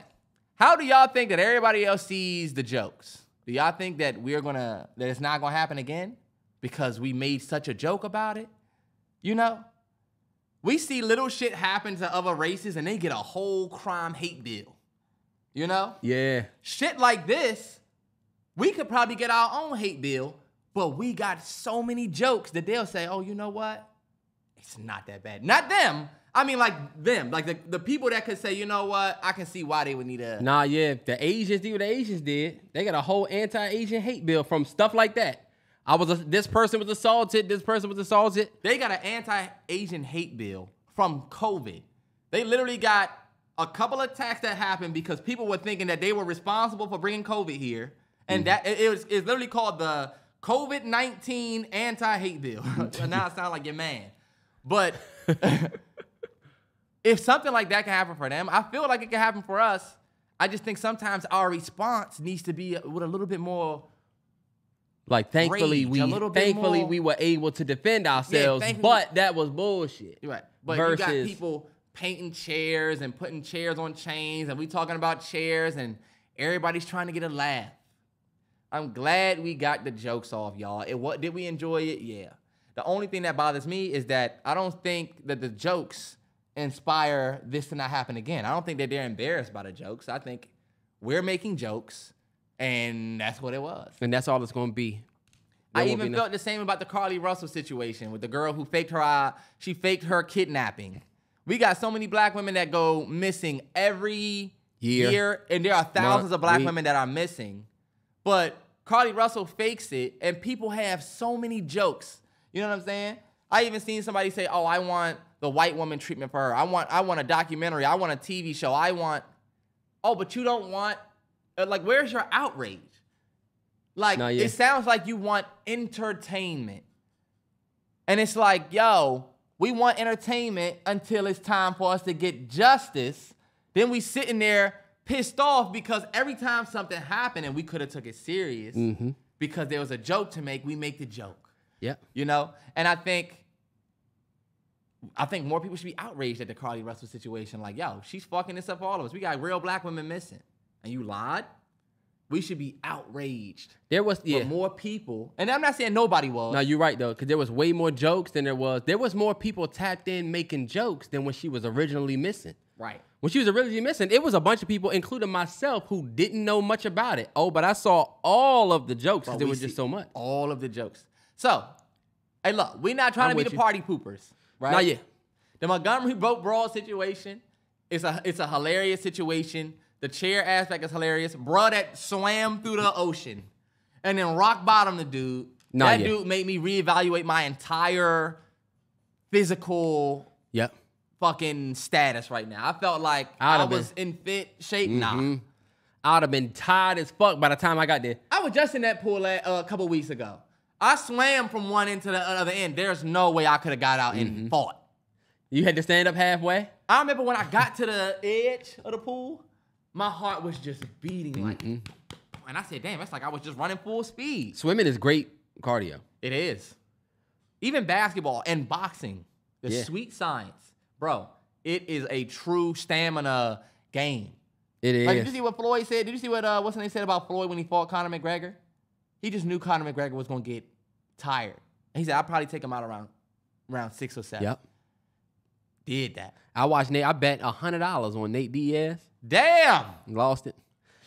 How do y'all think that everybody else sees the jokes? Do y'all think that we're gonna that it's not gonna happen again because we made such a joke about it? You know? We see little shit happen to other races and they get a whole crime hate bill. You know? Yeah. Shit like this, we could probably get our own hate bill, but we got so many jokes that they'll say, oh, you know what? It's not that bad. Not them. I mean, like them, like the, the people that could say, you know what? I can see why they would need a. Nah, yeah. The Asians did what the Asians did. They got a whole anti-Asian hate bill from stuff like that. I was a, this person was assaulted. This person was assaulted. They got an anti-Asian hate bill from COVID. They literally got a couple of attacks that happened because people were thinking that they were responsible for bringing COVID here, and mm-hmm. that it, it was it's literally called the COVID nineteen anti-hate bill. [laughs] now it sounds like your man, but [laughs] if something like that can happen for them, I feel like it can happen for us. I just think sometimes our response needs to be with a little bit more. Like thankfully Rage, we a little bit thankfully more- we were able to defend ourselves, thankfully- but that was bullshit. Right. But you got people painting chairs and putting chairs on chains, and we talking about chairs, and everybody's trying to get a laugh. I'm glad we got the jokes off, y'all. It what did we enjoy it? Yeah. The only thing that bothers me is that I don't think that the jokes inspire this to not happen again. I don't think that they're embarrassed by the jokes. I think we're making jokes, and that's what it was. And that's all it's gonna be. I There won't even be no- felt the same about the Carlee Russell situation with the girl who faked her uh, she faked her kidnapping. We got so many black women that go missing every Year. year, and there are thousands Month, of black week. women that are missing. But Carlee Russell fakes it, and people have so many jokes. You know what I'm saying? I even seen somebody say, "Oh, I want the white woman treatment for her. I want, I want a documentary. I want a TV show. I want." Oh, but you don't want. uh, Like, where's your outrage? Like, No, yeah. it sounds like you want entertainment. And it's like, yo, we want entertainment until it's time for us to get justice. Then we sitting there pissed off because every time something happened and we could have took it serious Mm-hmm. because there was a joke to make, we make the joke. Yeah. You know? And I think I think more people should be outraged at the Carlee Russell situation. Like, yo, she's fucking this up for all of us. We got real black women missing. And you lied? We should be outraged. There was yeah. More people, and I'm not saying nobody was. No, you're right though, because there was way more jokes than there was. There was more people tapped in making jokes than when she was originally missing. right. When she was originally missing, it was a bunch of people, including myself, who didn't know much about it. Oh, but I saw all of the jokes because there was just so much. All of the jokes. So, hey, look, we're not trying I'm to be the you. party poopers, right? Not yet. The Montgomery boat brawl situation is a it's a hilarious situation. The chair aspect is hilarious. Bruh that swam through the ocean and then rock bottom the dude. Not that yet. dude made me reevaluate my entire physical Yep. Fucking status right now. I felt like I'd I was in fit shape. Nah. Mhm. I'd have been tired as fuck by the time I got there. I was just in that pool la- uh, a couple weeks ago. I swam from one end to the other end. There's no way I could have got out Mm-hmm. and fought. You had to stand up halfway. I remember when I got to the edge of the pool, my heart was just beating like, and I said, "Damn, that's like I was just running full speed." Swimming is great cardio. It is. Even basketball and boxing, the Yeah. sweet science, bro. It is a true stamina game. It is. Like, did you see what Floyd said? Did you see what uh, what's the name said about Floyd when he fought Conor McGregor? He just knew Conor McGregor was gonna get tired. And he said, "I'll probably take him out around around six or seven. Yep. Did that? I watched Nate. I bet hundred dollars on Nate Diaz. Damn. Lost it.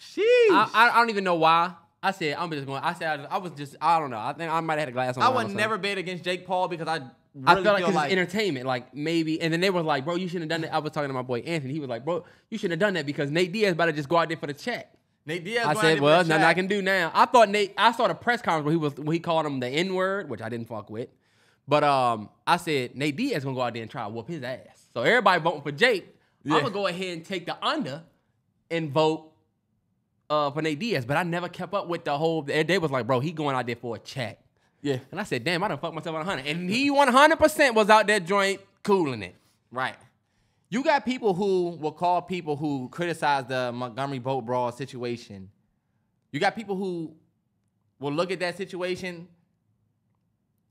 Sheesh. I, I, I don't even know why. I said I'm just going. I said I, I was just. I don't know. I think I might have had a glass on. I would never bet against Jake Paul because I really I felt like, 'cause like it's entertainment, like maybe, and then they were like, "Bro, you shouldn't have done that." I was talking to my boy Anthony. He was like, "Bro, you shouldn't have done that because Nate Diaz about to just go out there for the check." Nate Diaz. I said, "Well, nothing I can do now." I thought Nate. I saw the press conference where he was when he called him the N word, which I didn't fuck with. But um, I said Nate Diaz gonna go out there and try to whoop his ass. So everybody voting for Jake. I'm gonna go ahead and take the under and vote uh, for Nate Diaz. But I never kept up with the whole. They was like, "Bro, he going out there for a check." Yeah. And I said, "Damn, I done fucked myself on a hundred. And he 100 percent was out there joint cooling it. Right. You got people who will call people who criticize the Montgomery boat brawl situation. You got people who will look at that situation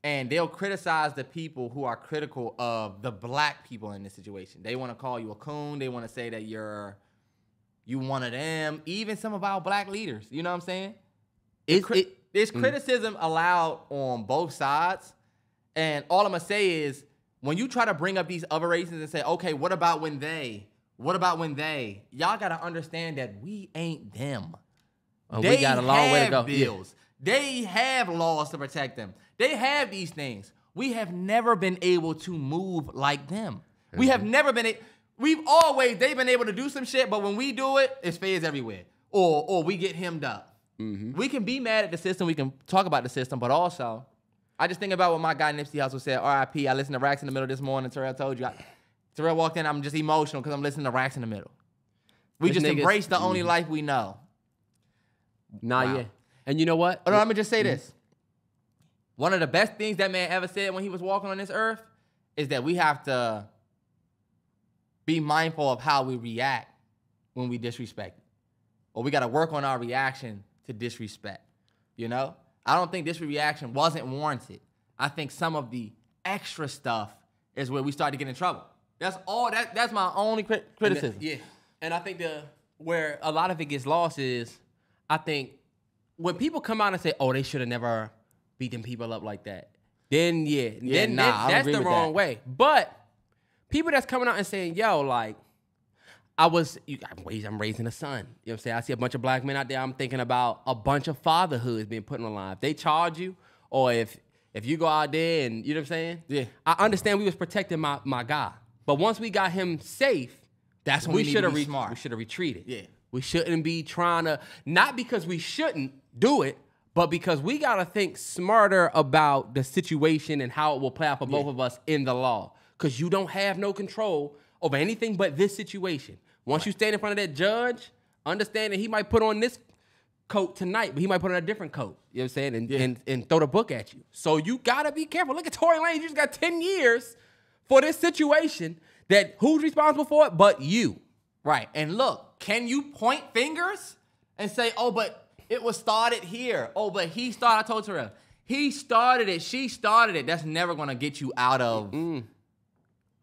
and they'll criticize the people who are critical of the black people in this situation. They want to call you a coon. They want to say that you're you one of them. Even some of our black leaders. You know what I'm saying? It's, Cri- it, there's criticism allowed on both sides. And all I'm gonna say is when you try to bring up these other races and say, okay, what about when they? What about when they? Y'all gotta understand that we ain't them. Oh, they we got a long way to go. Yeah. Bills. They have laws to protect them. They have these things. We have never been able to move like them. We have Mm-hmm. never been. A- we've always they've been able to do some shit, but when we do it, it's fades everywhere, or or we get hemmed up. Mm-hmm. We can be mad at the system. We can talk about the system, but also, I just think about what my guy Nipsey Hussle said. R.I.P. I listened to Racks in the Middle this morning. Terrell told you. I, Terrell walked in. I'm just emotional because I'm listening to Racks in the Middle. We This just nigga's- embrace the only life we know. Nah, Wow. yeah. And you know what? Oh, no, let me just say Mm-hmm. this. One of the best things that man ever said when he was walking on this earth is that we have to be mindful of how we react when we disrespect. Or we got to work on our reaction to disrespect. You know? I don't think this reaction wasn't warranted. I think some of the extra stuff is where we start to get in trouble. That's all. That that's my only crit- And criticism. the- yeah. And I think the where a lot of it gets lost is I think when people come out and say, "Oh, they should have never beat them people up like that," then yeah, Yeah, then nah, that's the wrong that. way. But people that's coming out and saying, "Yo, like." I was, you, I'm, raising, I'm raising a son. You know what I'm saying? I see a bunch of black men out there. I'm thinking about a bunch of fatherhoods being put on the line. If they charge you, or if if you go out there and you know what I'm saying? Yeah. I understand we was protecting my my guy, but once we got him safe, That's when we need to shoulda re- smart. We should have retreated. Yeah. We shouldn't be trying to not because we shouldn't do it, but because we gotta think smarter about the situation and how it will play out for both of us in the law. Cause you don't have no control over anything but this situation. Once you stand in front of that judge, understand that he might put on this coat tonight, but he might put on a different coat. You know what I'm saying? And, Yeah. and, and throw the book at you. So you gotta be careful. Look at Tory Lanez. You just got 10 years for this situation that who's responsible for it but you. Right. And look, can you point fingers and say, oh, but it was started here. Oh, but he started. I told Terrell, he started it. She started it. That's never going to get you out of,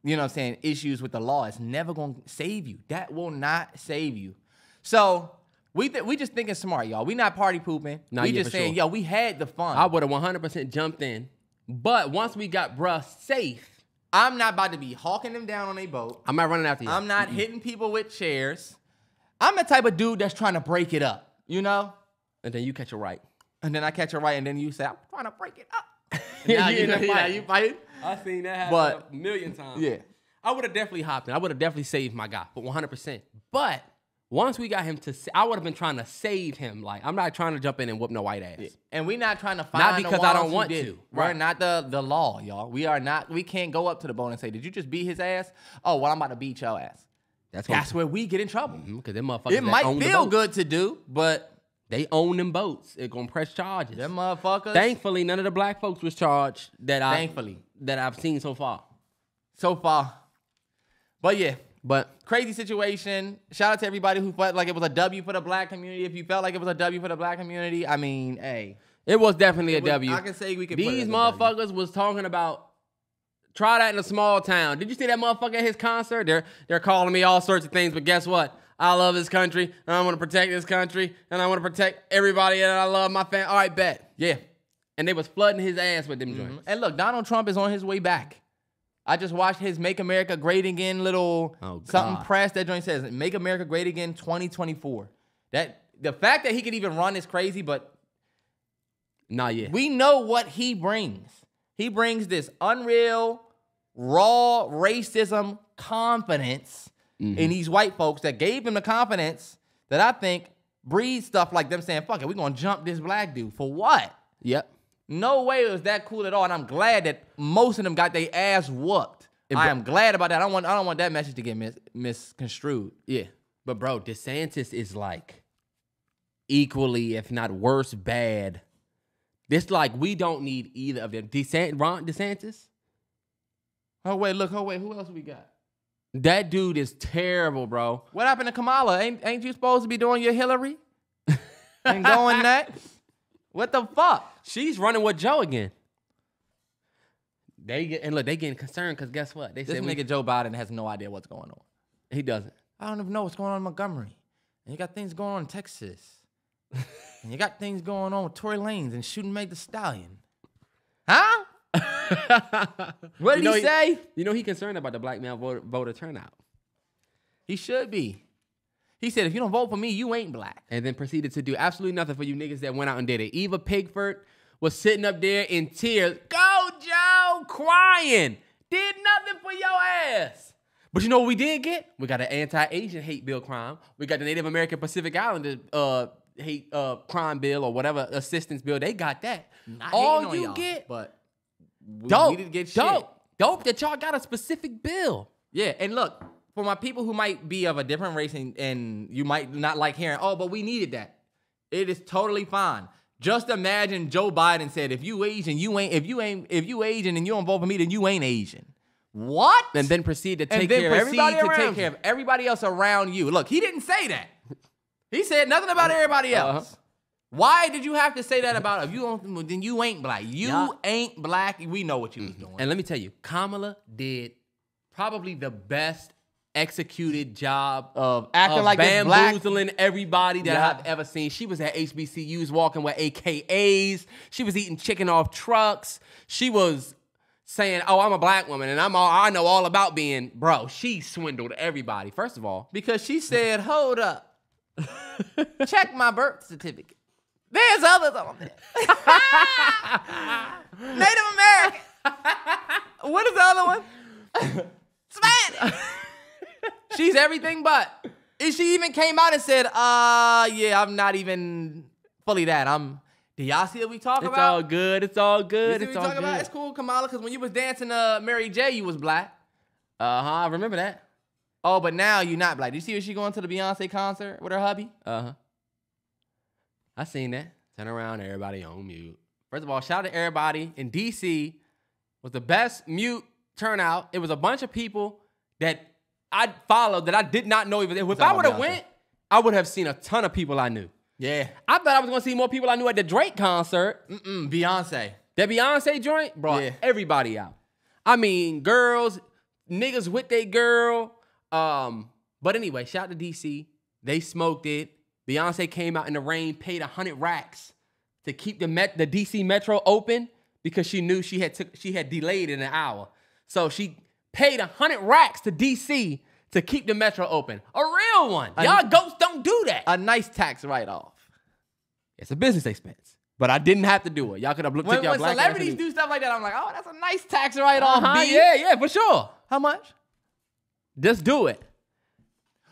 you know what I'm saying, issues with the law. It's never going to save you. That will not save you. So we th- we just thinking smart, y'all. We not party pooping. Nah, we yeah, just saying, sure. yo, we had the fun. I would have 100% jumped in. But once we got bruh safe, I'm not about to be hawking them down on a boat. I'm not running after you. I'm not hitting people with chairs. I'm the type of dude that's trying to break it up, you know? and then you catch a right. And then I catch it right, and then you say, I'm trying to break it up. And [laughs] now Yeah, you in the yeah, fight. yeah. You fight. I seen that happen But- a million times. Yeah. I would have definitely hopped in. I would have definitely saved my guy, but 100%. But once we got him to, sa- I would have been trying to save him. Like, I'm not trying to jump in and whoop no white ass. And we're not trying to find Not because the I don't want did to. it. We're Right. not the the law, y'all. We are not. We can't go up to the bone and say, "Did you just beat his ass?" Oh, well, I'm about to beat your ass. That's That's where we get in trouble. Mm-hmm, because them motherfuckers It that might own feel boat, good to do, but They own them boats. It gonna press charges. them motherfuckers. Thankfully, none of the black folks was charged that I Thankfully. That I've seen so far. so far. But yeah, But crazy situation. Shout out to everybody who felt like it was a W for the black community. If you felt like it was a W for the black community, I mean, hey, it was definitely a was- W. I can say we it These as a W. motherfuckers was talking about try that in a small town. Did you see that motherfucker at his concert? They're they're calling me all sorts of things, but guess what? I love this country, and I want to protect this country, and I want to protect everybody, and I love my family. All right, bet. yeah. And they was flooding his ass with them joints. And look, Donald Trump is on his way back. I just watched his "Make America Great Again" little Oh, something press. That joint says "Make America Great Again 2024." That the fact that he could even run is crazy, but not yet. we know what he brings. He brings this unreal, raw racism confidence Mm-hmm. in these white folks that gave him the confidence that I think breeds stuff like them saying, "Fuck it, we're gonna jump this black dude for what?" yep. No way it was that cool at all, and I'm glad that most of them got their ass whooped. And I bro- am glad about that. I don't want I don't want that message to get mis- misconstrued. Yeah. But bro, DeSantis is like equally, if not worse, bad. This like we don't need either of them. DeSantis, Ron DeSantis. Oh wait, look, oh wait, who else we got? That dude is terrible, bro. What happened to Kamala? Ain't ain't you supposed to be doing your Hillary? [laughs] and going next? What the fuck? She's running with Joe again. They get and look, they getting concerned because guess what? They This said we- nigga Joe Biden has no idea what's going on. he doesn't. I don't even know what's going on in Montgomery. And you got things going on in Texas. [laughs] and you got things going on with Tory Lanez and shooting Meg Thee Stallion. Huh? [laughs] What You did know he say? You know he concerned about the black male voter, voter turnout, He should be. He said, if you don't vote for me, you ain't black. and then proceeded to do absolutely nothing for you niggas that went out and did it. Eva Pigford was sitting up there in tears. Go Joe, crying. Did nothing for your ass. But you know what we did get? We got an anti-Asian hate bill crime. We got the Native American Pacific Islander uh, hate uh, crime bill or whatever assistance bill. They got that. Not All you get but we dope, needed to get shit. dope, dope that y'all got a specific bill. Yeah, and look, for my people who might be of a different race and, and you might not like hearing, oh, but we needed that. It is totally fine. Just imagine Joe Biden said, if you Asian, you ain't, if you ain't, if you Asian and you don't vote for me, then you ain't Asian. What? And then proceed to take care of everybody to take care of everybody else around you. Look, he didn't say that. He said nothing about everybody Uh-huh. else. Why did you have to say that about if you don't? Then you ain't black. You Y'all- ain't black. We know what you was doing. And let me tell you, Kamala did probably the best executed job Of acting like this black- bamboozling everybody that Yeah. I've ever seen. She was at HBCUs walking with AKAs. She was eating chicken off trucks. She was saying, "Oh, I'm a black woman and I'm all I know all about being bro." She swindled everybody. First of all, Because she said, hold up. [laughs] Check my birth certificate. There's others on there. [laughs] Native American. [laughs] what is the other one? Spanish. She's everything but. And she even came out and said, uh, yeah, I'm not even fully that. I'm. Do y'all see what we talk it's about? all good. It's all You good. see It's we all talk about? good. It's cool, Kamala, because when you was dancing uh Mary J, you was black. Uh huh. I remember that. Oh, but now you're not black. Do you see when she going to the Beyonce concert with her hubby? Uh huh. I seen that. Turn around, everybody on mute. First of all, shout out to everybody in DC. Was the best mute turnout. It was a bunch of people that I followed that I did not know even. If I would have went, I would have seen a ton of people I knew. Yeah. I thought I was gonna see more people I knew at the Drake concert. Mm-mm, Beyonce. That Beyonce joint brought Yeah. everybody out. I mean, girls, niggas with their girl. Um, but anyway, shout out to DC. They smoked it. Beyonce came out in the rain, paid a hundred racks to keep the met the DC Metro open because she knew she had took she had delayed it an hour. So she paid a hundred racks to DC to keep the Metro open. A real one. Y'all ghosts don't do that. A nice tax write-off. it's a business expense. But I didn't have to do it. Y'all could have looked When, at your when black celebrities do stuff like that, I'm like, oh, that's a nice tax write-off. uh-huh, yeah, yeah, for sure. How much? Just do it.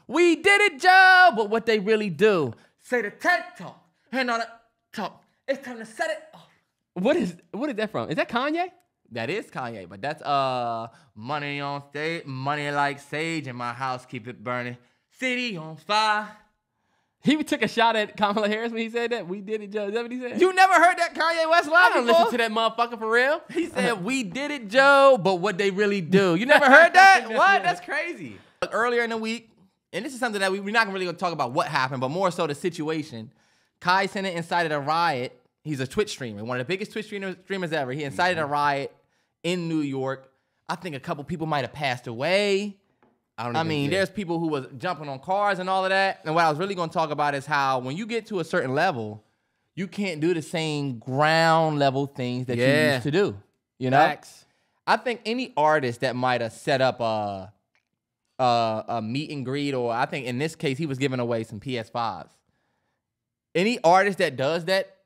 We did it, Joe. But what they really do, say the TED talk. Hand on it, talk. It's time to set it off. What is what is that from? Is that Kanye? That is Kanye, but that's uh money on stage, money like sage in my house, keep it burning. City on fire. He took a shot at Kamala Harris when he said that. We did it, Joe. Is that what he said? You never heard that Kanye West I line don't before? listen to that motherfucker for real. He said, "We did it, Joe," but what they really do? You never heard that? [laughs] what? That's crazy. Earlier in the week, and this is something that we, we're not really gonna talk about what happened, but more so the situation. Kai Cenat incited a riot. He's a Twitch streamer, one of the biggest Twitch streamers, streamers ever. He incited a riot in New York. I think a couple people might have passed away. don't I mean, there's people who was jumping on cars and all of that. And what I was really going to talk about is how when you get to a certain level, you can't do the same ground level things that you used to do. You know, Facts. I think any artist that might have set up a, a a meet and greet, or I think in this case he was giving away some PS5s. Any artist that does that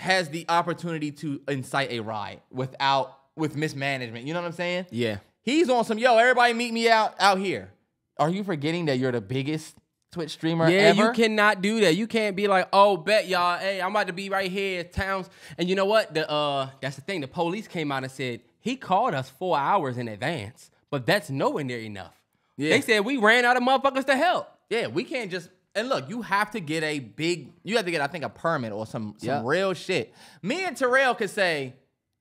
has the opportunity to incite a riot without with mismanagement. You know what I'm saying? Yeah. He's on some yo. Everybody meet me out out here. Are you forgetting that you're the biggest Twitch streamer Yeah, ever? you cannot do that. You can't be like, oh, bet y'all, hey, I'm about to be right here, towns. And you know what? The uh, that's the thing. The police came out and said he called us four hours in advance, but that's nowhere near enough. Yeah. They said we ran out of motherfuckers to help. Yeah, we can't just and look. You have to get a big. You have to get, I think, a permit or some some real shit. Me and Terrell could say,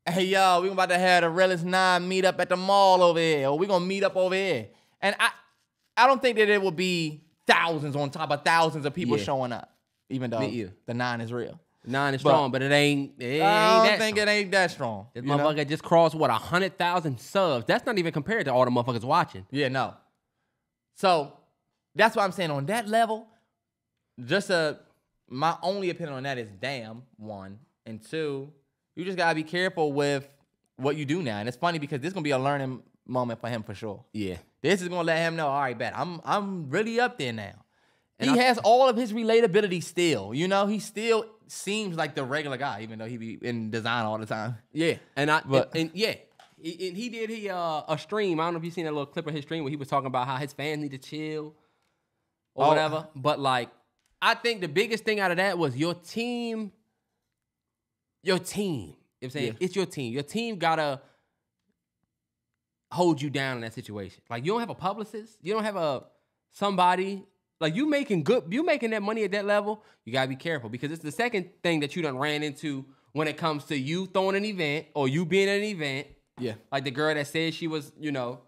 "Hey, y'all, we about to have the realest nine meet up at the mall over here, or we gonna meet up over here." And I I don't think that it will be thousands on top of thousands of people Yeah. showing up, even though the nine is real. Nine is But- strong, but it ain't. It ain't I don't that think strong. it ain't that strong. This you know? motherfucker just crossed what a hundred thousand subs. That's not even compared to all the motherfuckers watching. Yeah, no. So that's why I'm saying on that level, just a my only opinion on that is damn one and two. You just gotta be careful with what you do now, and it's funny because this is gonna be a learning moment for him for sure. Yeah. This is gonna let him know. All right, bet I'm I'm really up there now. And he I- has all of his relatability still. You know, he still seems like the regular guy, even though he be in design all the time. Yeah, and I But- and, and yeah, and he did he uh, a stream. I don't know if you seen that little clip of his stream where he was talking about how his fans need to chill or Oh. whatever. But like, I think the biggest thing out of that was your team. Your team. You know I'm saying Yeah. it's your team. Your team gotta hold you down in that situation. Like you don't have a publicist. You don't have a somebody. Like you making good, you making that money at that level, you gotta be careful because it's the second thing that you done ran into when it comes to you throwing an event or you being at an event. Yeah. Like the girl that said she was, you know,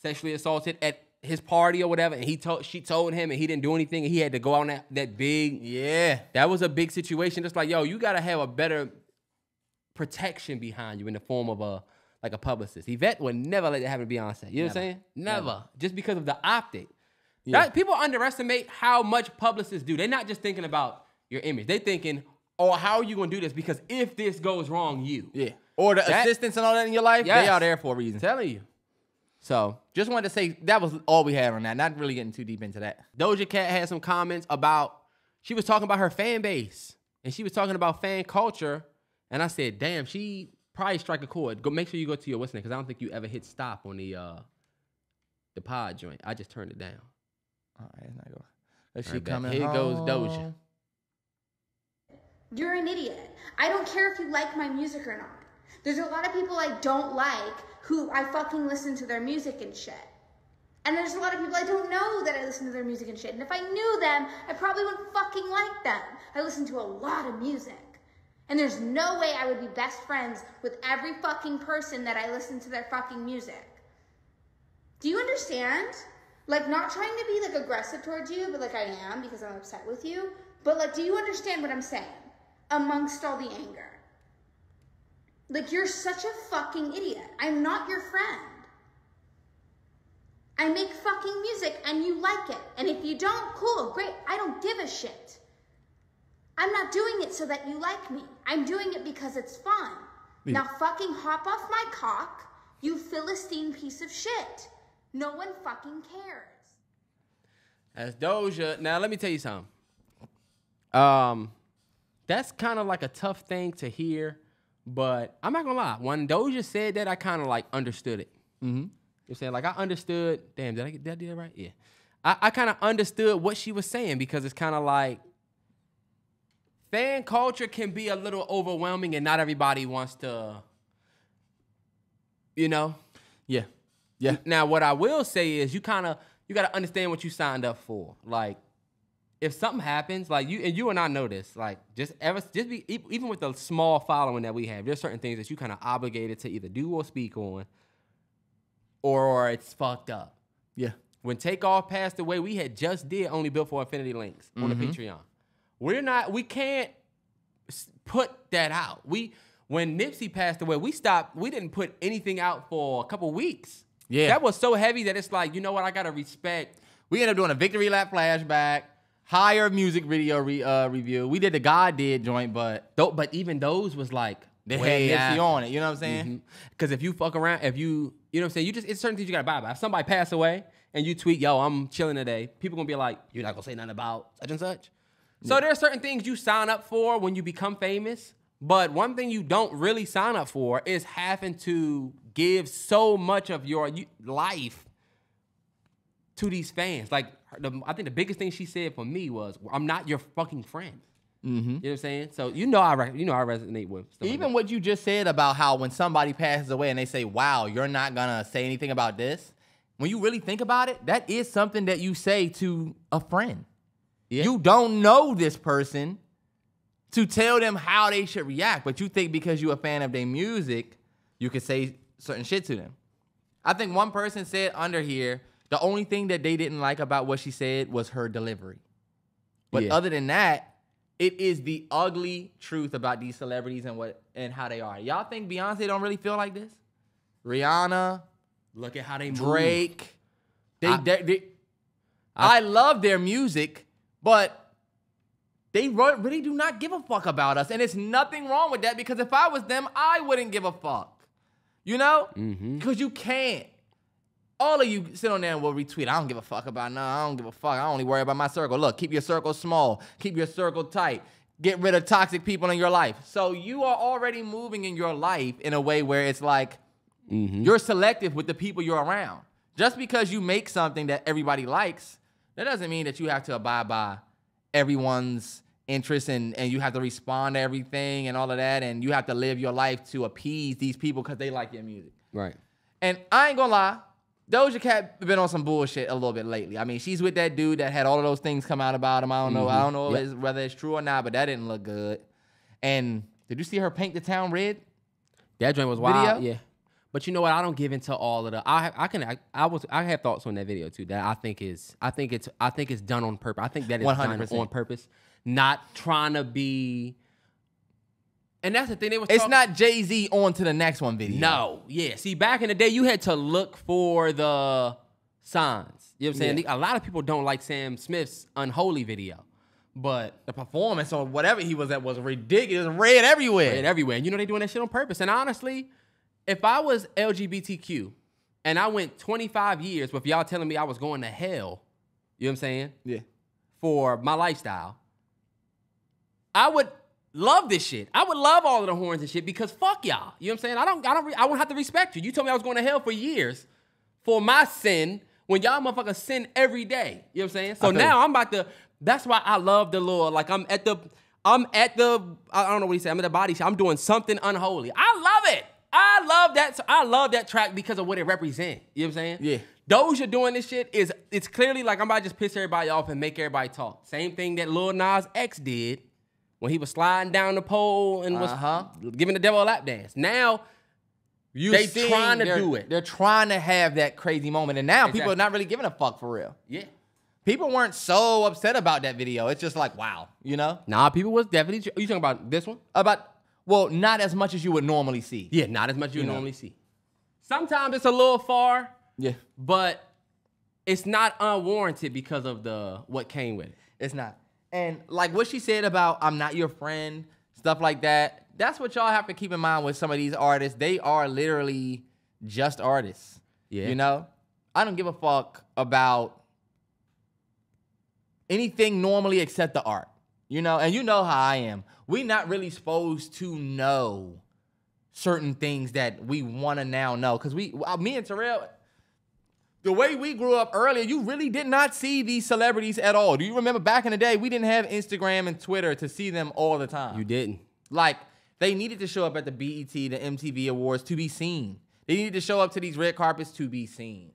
sexually assaulted at his party or whatever, and he told she told him and he didn't do anything, and he had to go on that that big Yeah. that was a big situation. Just like, yo, you gotta have a better protection behind you in the form of a like a publicist. Yvette would never let that happen to Beyonce. You know what I'm Never. saying? Never. Just because of the optic. Yeah. That- people underestimate how much publicists do. They're not just thinking about your image. They're thinking, oh, how are you gonna do this? Because if this goes wrong, you. Yeah. Or the That- assistants and all that in your life, Yes. they are there for a reason. I'm telling you. So Just wanted to say that was all we had on that. Not really getting too deep into that. Doja Cat had some comments about she was talking about her fan base and she was talking about fan culture. And I said, damn, she probably strike a chord. Go make sure you go to your what's because I don't think you ever hit stop on the uh the pod joint. I just turned it down. All right, it's not going. Is All she right, bet. coming Here goes? Doja. You're an idiot. I don't care if you like my music or not. There's a lot of people I don't like who I fucking listen to their music and shit. And there's a lot of people I don't know that I listen to their music and shit. And if I knew them, I probably wouldn't fucking like them. I listen to a lot of music. And there's no way I would be best friends with every fucking person that I listen to their fucking music. Do you understand? Like, not trying to be like aggressive towards you, but like I am because I'm upset with you. But like, do you understand what I'm saying? Amongst all the anger. Like, you're such a fucking idiot. I'm not your friend. I make fucking music and you like it. And if you don't, cool, great. I don't give a shit. I'm not doing it so that you like me. I'm doing it because it's fun. Yeah. Now fucking hop off my cock, you Philistine piece of shit. No one fucking cares. That's Doja. Now let me tell you something. Um, that's kind of like a tough thing to hear, but I'm not gonna lie. When Doja said that, I kind of like understood it. Mm-hmm. You're saying like I understood. Damn, did I get did I do that right? Yeah. I, I kind of understood what she was saying because it's kind of like fan culture can be a little overwhelming, and not everybody wants to. You know, Yeah. Yeah. now, what I will say is you kind of you got to understand what you signed up for. Like, if something happens, like you and you and I know this, like just ever just be even with the small following that we have, there's certain things that you kind of obligated to either do or speak on, or, or it's fucked up. Yeah. When Takeoff passed away, we had just did only built for Infinity Links on the mm-hmm. Patreon. We're not, we can't put that out. We when Nipsey passed away, we stopped. We didn't put anything out for a couple weeks. Yeah. that was so heavy that it's like, you know what? I gotta respect. We ended up doing a victory lap flashback, higher music video re, uh, review. We did the God did joint, but Though, but even those was like they way had Nipsey on it. You know what I'm saying? Because if you fuck around, if you, you know what I'm saying, you just, it's certain things you gotta buy by. If somebody pass away and you tweet, yo, I'm chilling today, people gonna be like, you're not gonna say nothing about such and such. So there are certain things you sign up for when you become famous. But one thing you don't really sign up for is having to give so much of your life to these fans. Like, her- the, I think the biggest thing she said for me was, "I'm not your fucking friend." Mm-hmm. You know what I'm saying? So you know I re- you know I resonate with stuff like Even that. what you just said about how when somebody passes away and they say, "Wow, you're not gonna say anything about this," when you really think about it, that is something that you say to a friend. Yeah. You don't know this person to tell them how they should react, but you think because you're a fan of their music, you can say certain shit to them. I think one person said under here The only thing that they didn't like about what she said was her delivery. But Yeah. other than that, it is the ugly truth about these celebrities and what and how they are. Y'all think Beyonce don't really feel like this? Rihanna, Look at how they move. Drake, they, I- they, they- I, love their music, but they really do not give a fuck about us, and it's nothing wrong with that because if I was them, I wouldn't give a fuck. You know, Mm-hmm. because you can't. All of you sit on there and will retweet. I don't give a fuck about no. I don't give a fuck. I only worry about my circle. Look, keep your circle small. Keep your circle tight. Get rid of toxic people in your life. So you are already moving in your life in a way where it's like Mm-hmm. you're selective with the people you're around. Just because you make something that everybody likes, that doesn't mean that you have to abide by everyone's interests and, and you have to respond to everything and all of that. And you have to live your life to appease these people because they like your music. Right. And I ain't gonna lie, Doja Cat been on some bullshit a little bit lately. I mean, she's with that dude that had all of those things come out about him. I don't know. I mm-hmm. don't know Yep. it's- whether it's true or not, but that didn't look good. And did you see her paint the town red? That joint was wild. Video? Yeah. But you know what? I don't give into all of the. I I can I, I was I have thoughts on that video too. That I think is I think it's I think it's done on purpose. I think that is done 100%. on purpose, not trying to be. And that's the thing. They was It's talking- not Jay Z on to the next one video. No, yeah. See, back in the day, you had to look for the signs. You know what I'm saying? Yeah. A lot of people don't like Sam Smith's Unholy video, but the performance or whatever he was at was ridiculous, red everywhere. and everywhere. And you know they doing that shit on purpose. And honestly, if I was LGBTQ and I went 25 years with y'all telling me I was going to hell, you know what I'm saying? yeah. For my lifestyle, I would love this shit. I would love all of the horns and shit because fuck y'all. You know what I'm saying? I don't I don't I won't have to respect you. You told me I was going to hell for years for my sin when y'all motherfuckers sin every day. You know what I'm saying? So now you. I'm about to that's why I love the Lord. Like I'm at the I'm at the I don't know what he said. I'm at the body shop. I'm doing something unholy. I love it. I love that. I love that track because of what it represents. You know what I'm saying? Yeah. Doja doing this shit is it's clearly like I'm about to just piss everybody off and make everybody talk. Same thing that Lil Nas X did when he was sliding down the pole and was Uh-huh. giving the devil a lap dance. Now you They trying to do it. They're trying to have that crazy moment, and now people are not really giving a fuck for real. Yeah. People weren't so upset about that video. It's just like, wow, you know, Nah, people was definitely. You talking about this one? about well, not as much as you would normally see. Yeah, not as much as you, You know. normally see. Sometimes it's a little far, Yeah, but it's not unwarranted because of the what came with it. it's not. And like what she said about I'm not your friend, stuff like that. That's what y'all have to keep in mind with some of these artists. They are literally just artists. Yeah. You know? I don't give a fuck about anything normally except the art. You know, and you know how I am. We not really supposed to know certain things that we want to now know. Cause we uh, me and Terrell, the way we grew up earlier, you really did not see these celebrities at all. Do you remember back in the day, we didn't have Instagram and Twitter to see them all the time. You didn't. Like they needed to show up at the BET, the MTV Awards to be seen. They needed to show up to these red carpets to be seen.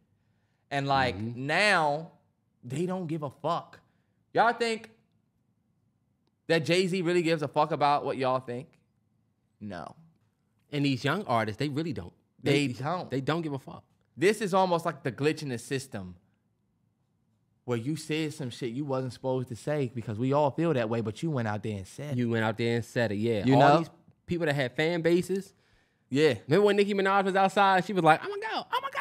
And like mm-hmm. now, they don't give a fuck. Y'all think that Jay Z really gives a fuck about what y'all think? No. And these young artists, they really don't. They don't. They don't give a fuck. This is almost like the glitch in the system where you said some shit you wasn't supposed to say because we all feel that way, but you went out there and said it. You went out there and said it. Yeah. You All know? these people that had fan bases. Yeah. Remember when Nicki Minaj was outside? She was like, "I'm gonna go. I'm gonna go.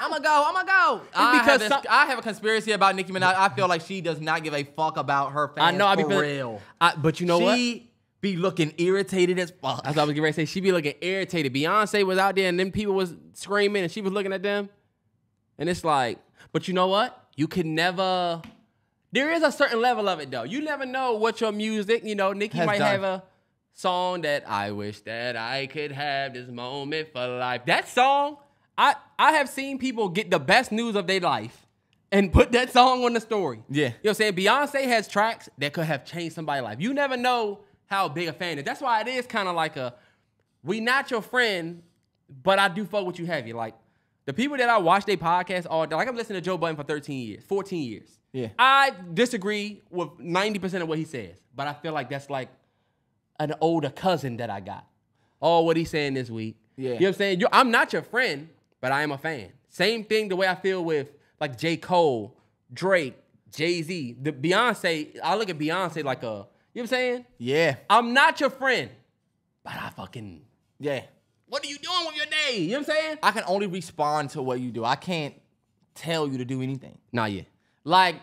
I'm gonna go." I'm gonna go. Go. I because have, some- I have a conspiracy about Nicki Minaj. I feel like she does not give a fuck about her fans. I know. I be for real. I, but you know what? Be looking irritated as fuck. That's what I was getting ready to say. She be looking irritated. Beyonce was out there and then people was screaming and she was looking at them. And it's like, but you know what? You can never. There is a certain level of it though. You never know what your music, you know, Nicki might done. have a song that I wish that I could have this moment for life. That song, I I have seen people get the best news of their life and put that song on the story. Yeah. You know what I'm saying? Beyonce has tracks that could have changed somebody's life. You never know how big a fan is. That's why it is kind of like a we not your friend, but I do fuck with you heavy. Like the people that I watch their podcast all day, like I'm listening to Joe Budden for 13 years, 14 years. Yeah. I disagree with 90% of what he says, but I feel like that's like an older cousin that I got. Oh, what he's saying this week. Yeah. You know what I'm saying? You I'm not your friend, but I am a fan. Same thing the way I feel with like J. Cole, Drake, Jay Z, the Beyonce. I look at Beyonce like a, you know what I'm saying? Yeah. I'm not your friend, but I fucking, Yeah. what are you doing with your day? You know what I'm saying? I can only respond to what you do. I can't tell you to do anything. Not yet. Like,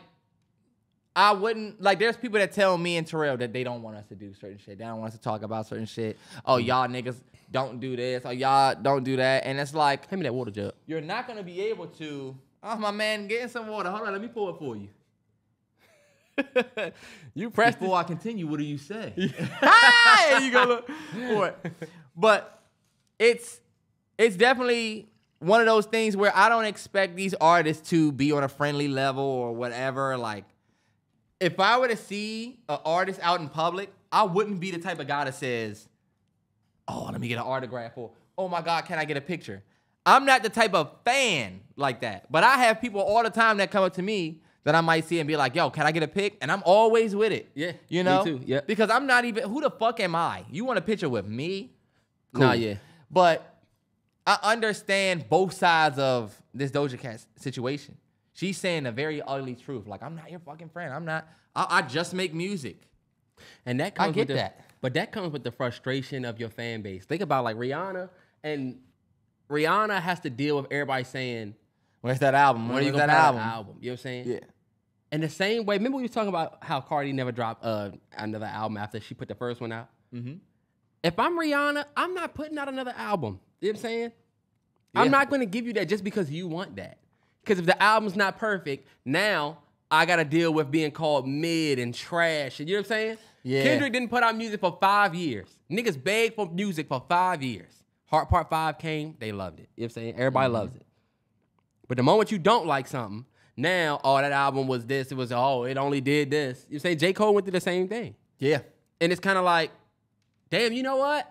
I wouldn't like. There's people that tell me and Terrell that they don't want us to do certain shit. They don't want us to talk about certain shit. Oh, mm. y'all niggas don't do this. Oh, y'all don't do that. And it's like Hand me that water jug. you're not gonna be able to. Oh, my man, getting some water. Hold on, let me pour it for you. [laughs] you pressed Before I continue, what do you say? [laughs] [laughs] Hey, you go look. What? But it's it's definitely one of those things where I don't expect these artists to be on a friendly level or whatever. Like, if I were to see an artist out in public, I wouldn't be the type of guy that says, "Oh, let me get an autograph," or "Oh my God, can I get a picture?" I'm not the type of fan like that. But I have people all the time that come up to me that I might see and be like, "Yo, can I get a pic?" And I'm always with it. Yeah, you me know, too, yeah. because I'm not even. Who the fuck am I? You want a picture with me? Nah, yeah. But I understand both sides of this Doja Cat situation. She's saying a very ugly truth. Like, I'm not your fucking friend. I'm not. I, I just make music. And that comes get with the, that. But that comes with the frustration of your fan base. Think about like Rihanna and Rihanna has to deal with everybody saying, Where's that album? when are you Where's gonna that album? album? You know what I'm saying? Yeah. And the same way, remember we was talking about how Cardi never dropped uh, another album after she put the first one out? Mm-hmm. If I'm Rihanna, I'm not putting out another album. You know what I'm saying? Yeah. I'm not gonna give you that just because you want that. Because if the album's not perfect, now I gotta deal with being called mid and trash. You know what I'm saying? Yeah. Kendrick didn't put out music for five years. Niggas begged for music for five years. Heart Part 5 came, they loved it. You know what I'm saying? Everybody Mm-hmm. loves it. But the moment you don't like something, now, oh, that album was this, it was, oh, it only did this. You say J. Cole went through the same thing. Yeah. And it's kind of like, damn, you know what?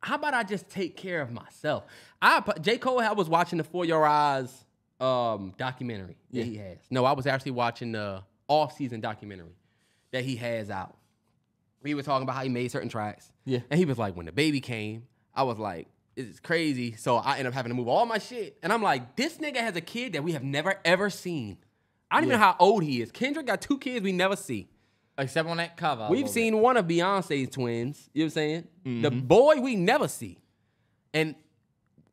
How about I just take care of myself? I J. Cole, I was watching the For Your Eyes um, documentary that Yeah. he has. No, I was actually watching the off-season documentary that he has out. We were talking about how he made certain tracks. Yeah. And he was like, when the baby came, I was like, it's crazy. So I ended up having to move all my shit. And I'm like, this nigga has a kid that we have never ever seen. I don't even know how old he is. Kendrick got two kids we never see. Except on that cover. We've seen one of Beyonce's twins. You know what I'm saying? The Mm-hmm. boy we never see. And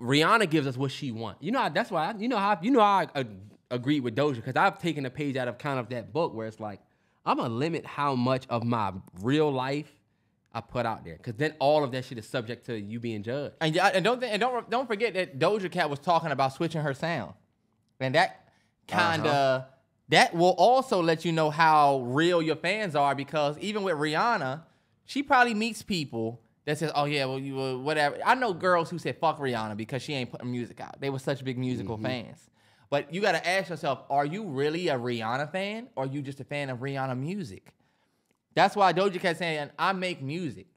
Rihanna gives us what she wants. You know, how- that's why, I, you know how, you know how I uh, agree with Doja, because I've taken a page out of kind of that book where it's like, I'm gonna limit how much of my real life I put out there. Cause then all of that shit is subject to you being judged. And, and don't think, and don't don't forget that Doja Cat was talking about switching her sound, and that kind of Uh-huh. That will also let you know how real your fans are because even with Rihanna, she probably meets people that says, "Oh yeah, well you well, whatever." I know girls who said "fuck Rihanna" because she ain't putting music out. They were such big musical Mm-hmm. fans. But you got to ask yourself: Are you really a Rihanna fan, or are you just a fan of Rihanna music? That's why Doja Cat saying, "I make music."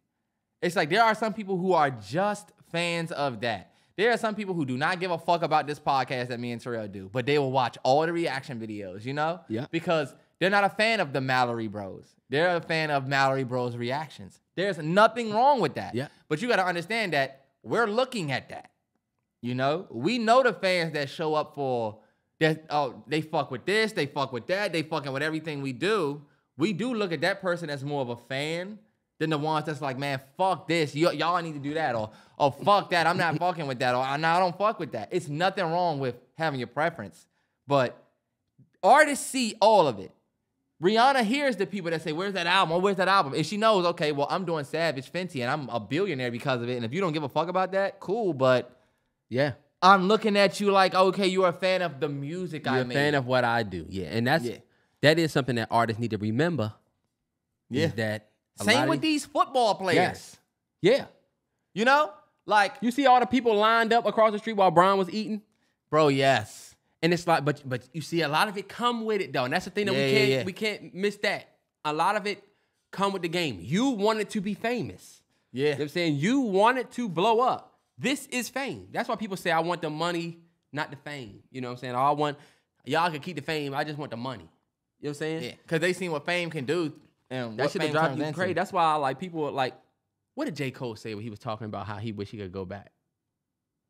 It's like there are some people who are just fans of that. There are some people who do not give a fuck about this podcast that me and Terrell do, but they will watch all the reaction videos, you know? Yeah. Because they're not a fan of the Mallory Bros. They're a fan of Mallory Bros reactions. There's nothing wrong with that. Yeah. But you got to understand that we're looking at that. You know, we know the fans that show up for that. Oh, they fuck with this, they fuck with that, they fucking with everything we do. We do look at that person as more of a fan than the ones that's like, man, fuck this, y- y'all need to do that, or oh fuck that, I'm not fucking with that, or "Ah, nah, I don't fuck with that. It's nothing wrong with having your preference, but artists see all of it. Rihanna hears the people that say, "Where's that album? Or where's that album?" And she knows, okay, well, I'm doing Savage Fenty, and I'm a billionaire because of it. And if you don't give a fuck about that, cool. But Yeah. I'm looking at you like, okay, you're a fan of the music You're I a made. fan of what I do. Yeah. And that's Yeah. that is something that artists need to remember. Yeah. Is that a Same with of, these football players. Yes. Yeah. You know, like, You see all the people lined up across the street while Brian was eating? bro, yes, And it's like, but but you see a lot of it come with it though. And that's the thing that Yeah, we can't yeah. we can't miss that. A lot of it come with the game. You wanted to be famous. You know yeah, what I'm saying? You wanted to blow up. This is fame. That's why people say I want the money, not the fame. You know what I'm saying? I want y'all can keep the fame. I just want the money. You know what I'm saying? yeah, because they seen what fame can do. And That should have drive you crazy. That's why I like people like, what did J. Cole say when he was talking about how he wish he could go back?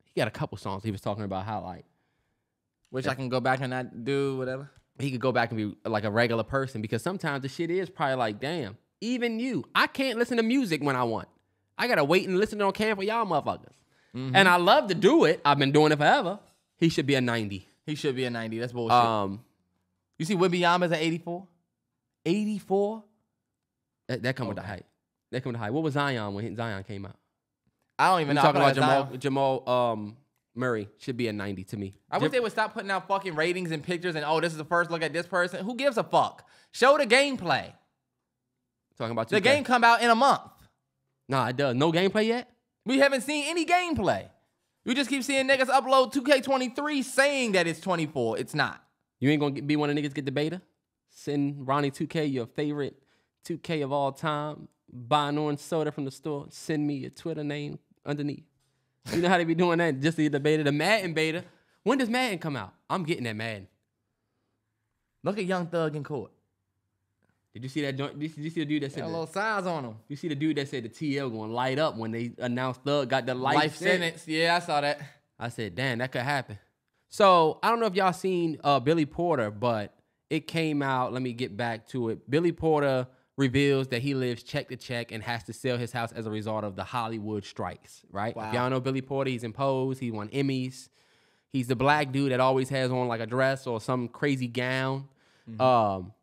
He got a couple songs. He was talking about how like Which I can go back and not do whatever. he could go back and be like a regular person because sometimes the shit is probably like, damn, even you, I can't listen to music when I want. I gotta wait and listen on cam for y'all motherfuckers. And I love to do it. I've been doing it forever. He should be a 90. He should be a 90. That's bullshit. Um, you see Wembanyama's at 84? 84? That, that come with the height. That come with the height. What was Zion when Zion came out? I don't We even know. talking I about feel like Jamal Zion- Jamal um, Murray should be a 90 to me. I wish they would stop putting out fucking ratings and pictures and oh, this is the first look at this person. Who gives a fuck? Show the gameplay. talking about The 2K. game come out in a month. Nah, it does. No gameplay yet. We haven't seen any gameplay. We just keep seeing niggas upload 2K23 saying that it's 24. It's not. You ain't gonna get, be one of the niggas get the beta. Send Ronnie 2K your favorite 2K of all time. Buy an orange soda from the store. Send me your Twitter name underneath. You know how they be doing that just to get the beta. The Madden beta. When does Madden come out? I'm getting that Madden. Look at Young Thug in court. Did you see that joint? Did you see the dude that said? Got the- little size on him. you see the dude that said the TL going to light up when they announced Thug got the life, Life, sentence. sentence. Yeah, I saw that. I said, damn, that could happen. So I don't know if y'all seen uh, Billy Porter, but it came out. Let me get back to it. Billy Porter reveals that he lives check to check and has to sell his house as a result of the Hollywood strikes. Right? Wow. If y'all know Billy Porter, he's in Pose. He won Emmys. He's the black dude that always has on like a dress or some crazy gown. Um,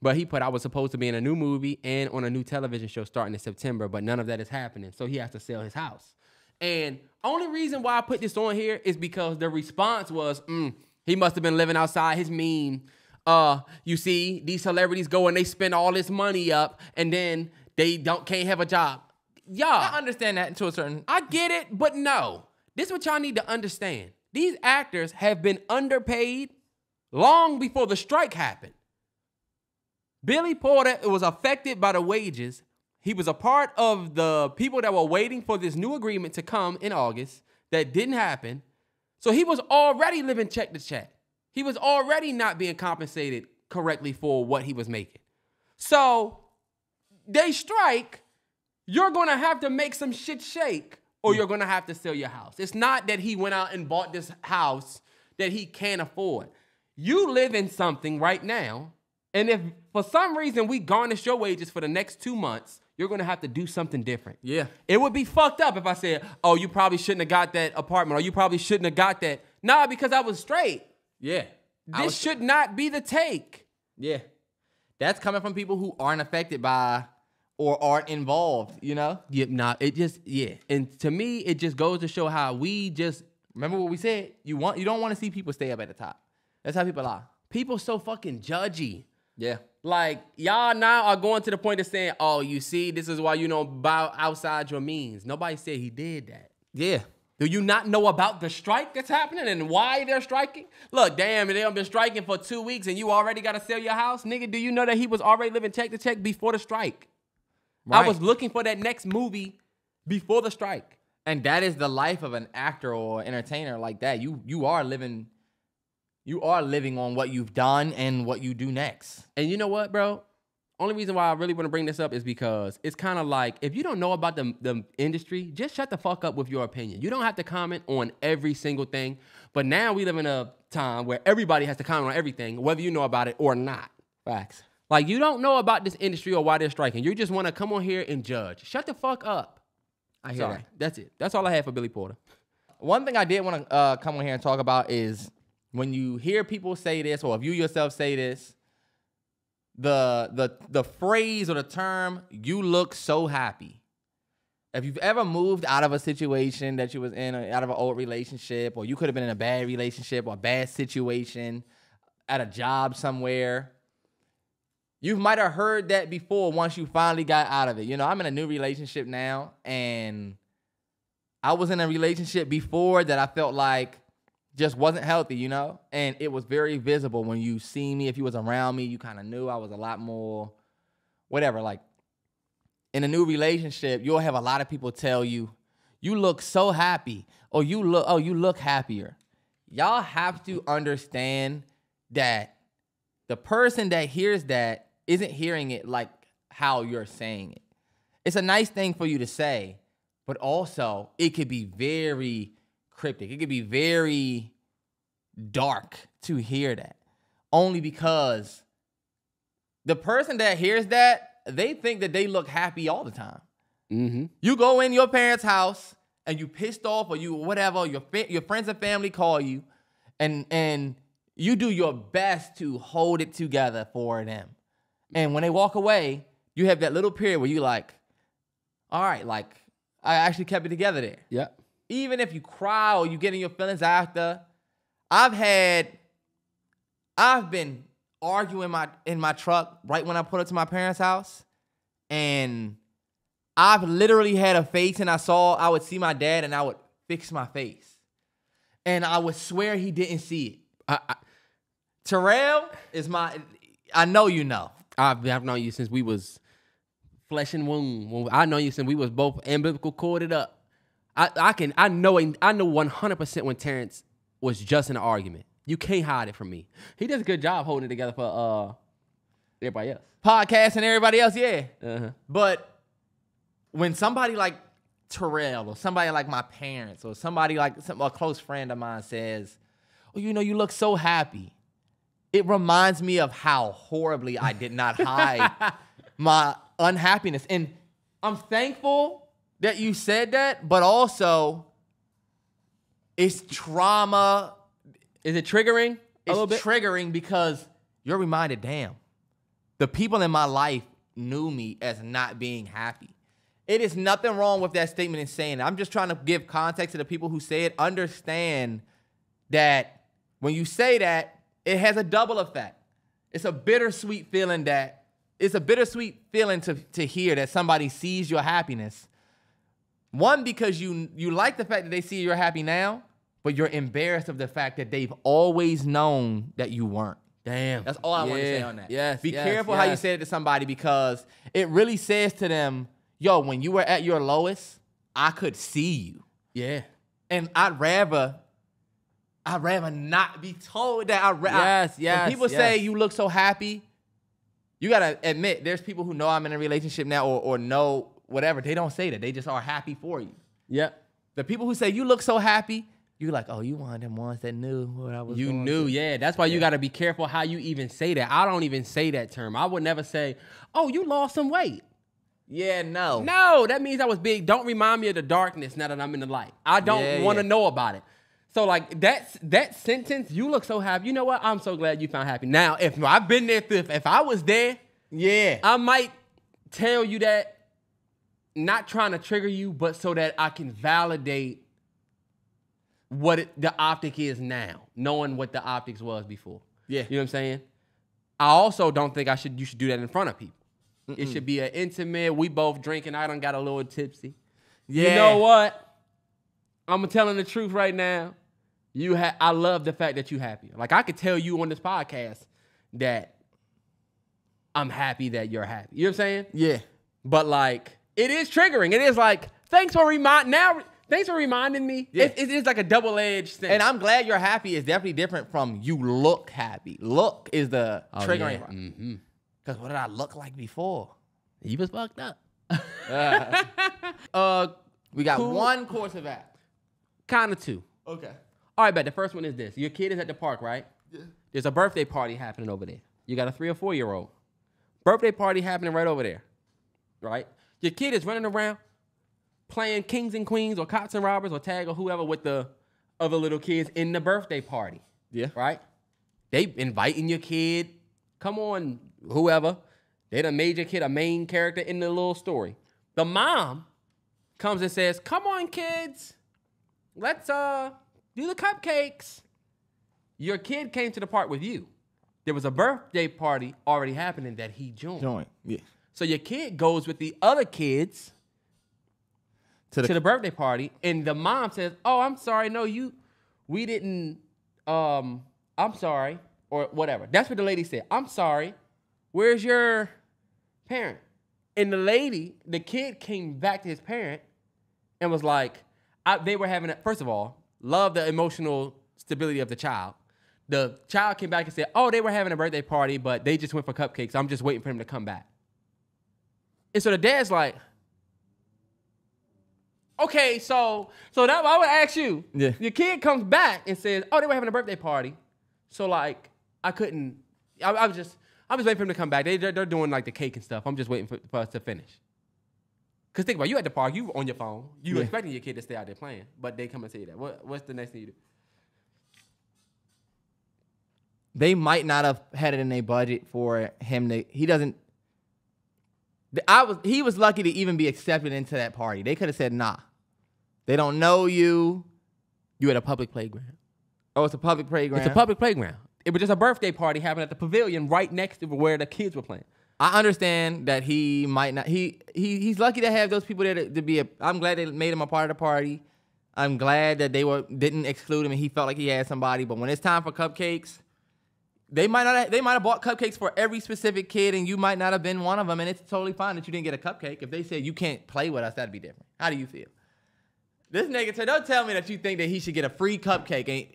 but he put I was supposed to be in a new movie and on a new television show starting in September, but none of that is happening. So he has to sell his house. And only reason why I put this on here is because the response was, mm, he must have been living outside his mean. Uh, you see, these celebrities go and they spend all this money up, and then they don't can't have a job. Y'all, I understand that to a certain. I get it, but no. This is what y'all need to understand. These actors have been underpaid long before the strike happened. Billy Porter was affected by the wages. He was a part of the people that were waiting for this new agreement to come in August that didn't happen. So he was already living check to check. He was already not being compensated correctly for what he was making. So they strike, you're gonna have to make some shit shake or you're gonna have to sell your house. It's not that he went out and bought this house that he can't afford. You live in something right now, and if for some reason we garnish your wages for the next two months, you're gonna have to do something different. Yeah. It would be fucked up if I said, oh, you probably shouldn't have got that apartment or you probably shouldn't have got that. Nah, because I was straight. Yeah. This was- should not be the take. Yeah. That's coming from people who aren't affected by or aren't involved, you know? Yeah, nah, it just yeah. And to me, it just goes to show how we just Remember what we said? You want you don't want to see people stay up at the top. That's how people are. people so fucking judgy. Yeah. Like y'all now are going to the point of saying, "Oh, you see, this is why you don't bow outside your means." Nobody said he did that. Yeah. Do you not know about the strike that's happening and why they're striking? Look, damn, they have been striking for two weeks and you already got to sell your house, nigga. Do you know that he was already living check to check before the strike? I was looking for that next movie before the strike. And that is the life of an actor or entertainer like that. You you are living you are living on what you've done and what you do next. And you know what, bro? Only reason why I really want to bring this up is because it's kind of like if you don't know about the, the industry, just shut the fuck up with your opinion. You don't have to comment on every single thing. But now we live in a time where everybody has to comment on everything, whether you know about it or not. Facts. Like you don't know about this industry or why they're striking. You just want to come on here and judge. Shut the fuck up. I hear Sorry. that. That's it. That's all I have for Billy Porter. One thing I did want to uh, come on here and talk about is when you hear people say this, or if you yourself say this, the the the phrase or the term "you look so happy." If you've ever moved out of a situation that you was in, or out of an old relationship, or you could have been in a bad relationship or a bad situation at a job somewhere, you might have heard that before once you finally got out of it. You know, I'm in a new relationship now, and I was in a relationship before that I felt like just wasn't healthy, you know? And it was very visible when you see me. If you was around me, you kind of knew I was a lot more whatever. Like in a new relationship, you'll have a lot of people tell you, you look so happy, or you look, oh, you look happier. Y'all have to understand that the person that hears that isn't hearing it like how you're saying it. It's a nice thing for you to say, but also it could be very cryptic. It could be very dark to hear that. Only because the person that hears that, they think that they look happy all the time. Mm-hmm. You go in your parents' house and you pissed off or you whatever, your your friends and family call you and and you do your best to hold it together for them. And when they walk away, you have that little period where you like, all right, like I actually kept it together there. Yep. Even if you cry or you get in your feelings after, I've had I've been arguing my in my truck right when I put up to my parents' house, and I've literally had a face, and I saw I would see my dad, and I would fix my face, and I would swear he didn't see it. I, I, Terrell is my. I know you know. I've, I've known you since we was flesh and womb. I know you since we was both umbilical corded up. I, I can I know I know one hundred percent when Terrance was just in an argument. You can't hide it from me. He does a good job holding it together for uh everybody else. Podcast and everybody else, yeah. Uh-huh. But when somebody like Terrell or somebody like my parents or somebody like some, a close friend of mine says, "Oh, you know, you look so happy," it reminds me of how horribly I did not hide [laughs] my unhappiness, and I'm thankful that you said that, but also it's trauma. Is it triggering a It's triggering because you're reminded, damn, the people in my life knew me as not being happy. It is nothing wrong with that statement and saying it. I'm just trying to give context to the people who say it. Understand that when you say that, it has a double effect. It's a bittersweet feeling that it's a bittersweet feeling to, to hear that somebody sees your happiness. One, because you you like the fact that they see you're happy now, but you're embarrassed of the fact that they've always known that you weren't. Damn. That's all I want to say on that. Yes. Be yes, careful how you say it to somebody because it really says to them, yo, when you were at your lowest, I could see you. Yeah. And I'd rather, I'd rather not be told that. I ra- Yes, yes, When people say you look so happy, you gotta admit there's people who know I'm in a relationship now or, or know whatever. They don't say that. They just are happy for you. Yep. The people who say you look so happy, you're like, oh, you one of them ones that knew what I was. You knew, through. yeah. That's why you got to be careful how you even say that. I don't even say that term. I would never say, "Oh, you lost some weight." Yeah, no. No, that means I was big. Don't remind me of the darkness now that I'm in the light. I don't Yeah, want to yeah. know about it. So like that's that sentence, you look so happy. You know what? I'm so glad you found happy. Now, if I've been there, if, if I was there, Yeah. I might tell you that, not trying to trigger you, but so that I can validate what it, the optic is now, knowing what the optics was before. Yeah. You know what I'm saying? I also don't think I should you should do that in front of people. It should be an intimate, we both drinking, I don't got a little tipsy. Yeah. You know what? I'm telling the truth right now. You ha- I love the fact that you happy. Like I could tell you on this podcast that I'm happy that you're happy. You know what I'm saying? Yeah. But like, it is triggering. It is like, thanks for remind now. Thanks for reminding me. Yeah. It, it is like a double edged thing. And I'm glad you're happy is definitely different from you look happy. Look is the Oh, triggering. yeah. Mhm. Because what did I look like before? He was fucked up. [laughs] Uh, we got Cool. one course of act. Kind of two. Okay. All right, but the first one is this: your kid is at the park, right? Yeah. There's a birthday party happening over there. You got a three or four year old. Birthday party happening right over there, right? Your kid is running around playing kings and queens or cops and robbers or tag or whoever with the other little kids in the birthday party. Yeah. right? They inviting your kid. Come on, whoever. They done made your kid a main character in the little story. The mom comes and says, "Come on, kids, let's uh do the cupcakes." Your kid came to the park with you. There was a birthday party already happening that he joined. Joint. Yeah. So your kid goes with the other kids To the, to the birthday party, and the mom says, "Oh, I'm sorry. No, you, we didn't. Um, I'm sorry, or whatever." That's what the lady said. I'm sorry. Where's your parent? And the lady, the kid, came back to his parent and was like, I, "They were having. A, first of all, love the emotional stability of the child." The child came back and said, "Oh, they were having a birthday party, but they just went for cupcakes. I'm just waiting for him to come back." And so the dad's like, Okay, so so that I would ask you. Yeah. Your kid comes back and says, "Oh, they were having a birthday party," so like I couldn't. I, I was just I was waiting for him to come back. They they're, they're doing like the cake and stuff. I'm just waiting for, for us to finish. Cause think about it, you at the park, you on your phone, you Yeah. expecting your kid to stay out there playing, but they come and say that. What what's the next thing you do? they might not have had it in their budget for him to he doesn't I was he was lucky to even be accepted into that party. They could have said nah. They don't know you. You at a public playground. Oh, it's a public playground. It's a public playground. It was just a birthday party happening at the pavilion right next to where the kids were playing. I understand that he might not he he he's lucky to have those people there to, to be a I'm glad they made him a part of the party. I'm glad that they were didn't exclude him and he felt like he had somebody, but when it's time for cupcakes, they might not have, they might have bought cupcakes for every specific kid and you might not have been one of them and it's totally fine that you didn't get a cupcake. If they said you can't play with us, that'd be different. How do you feel? This nigga said, don't tell me that you think that he should get a free cupcake. Ain't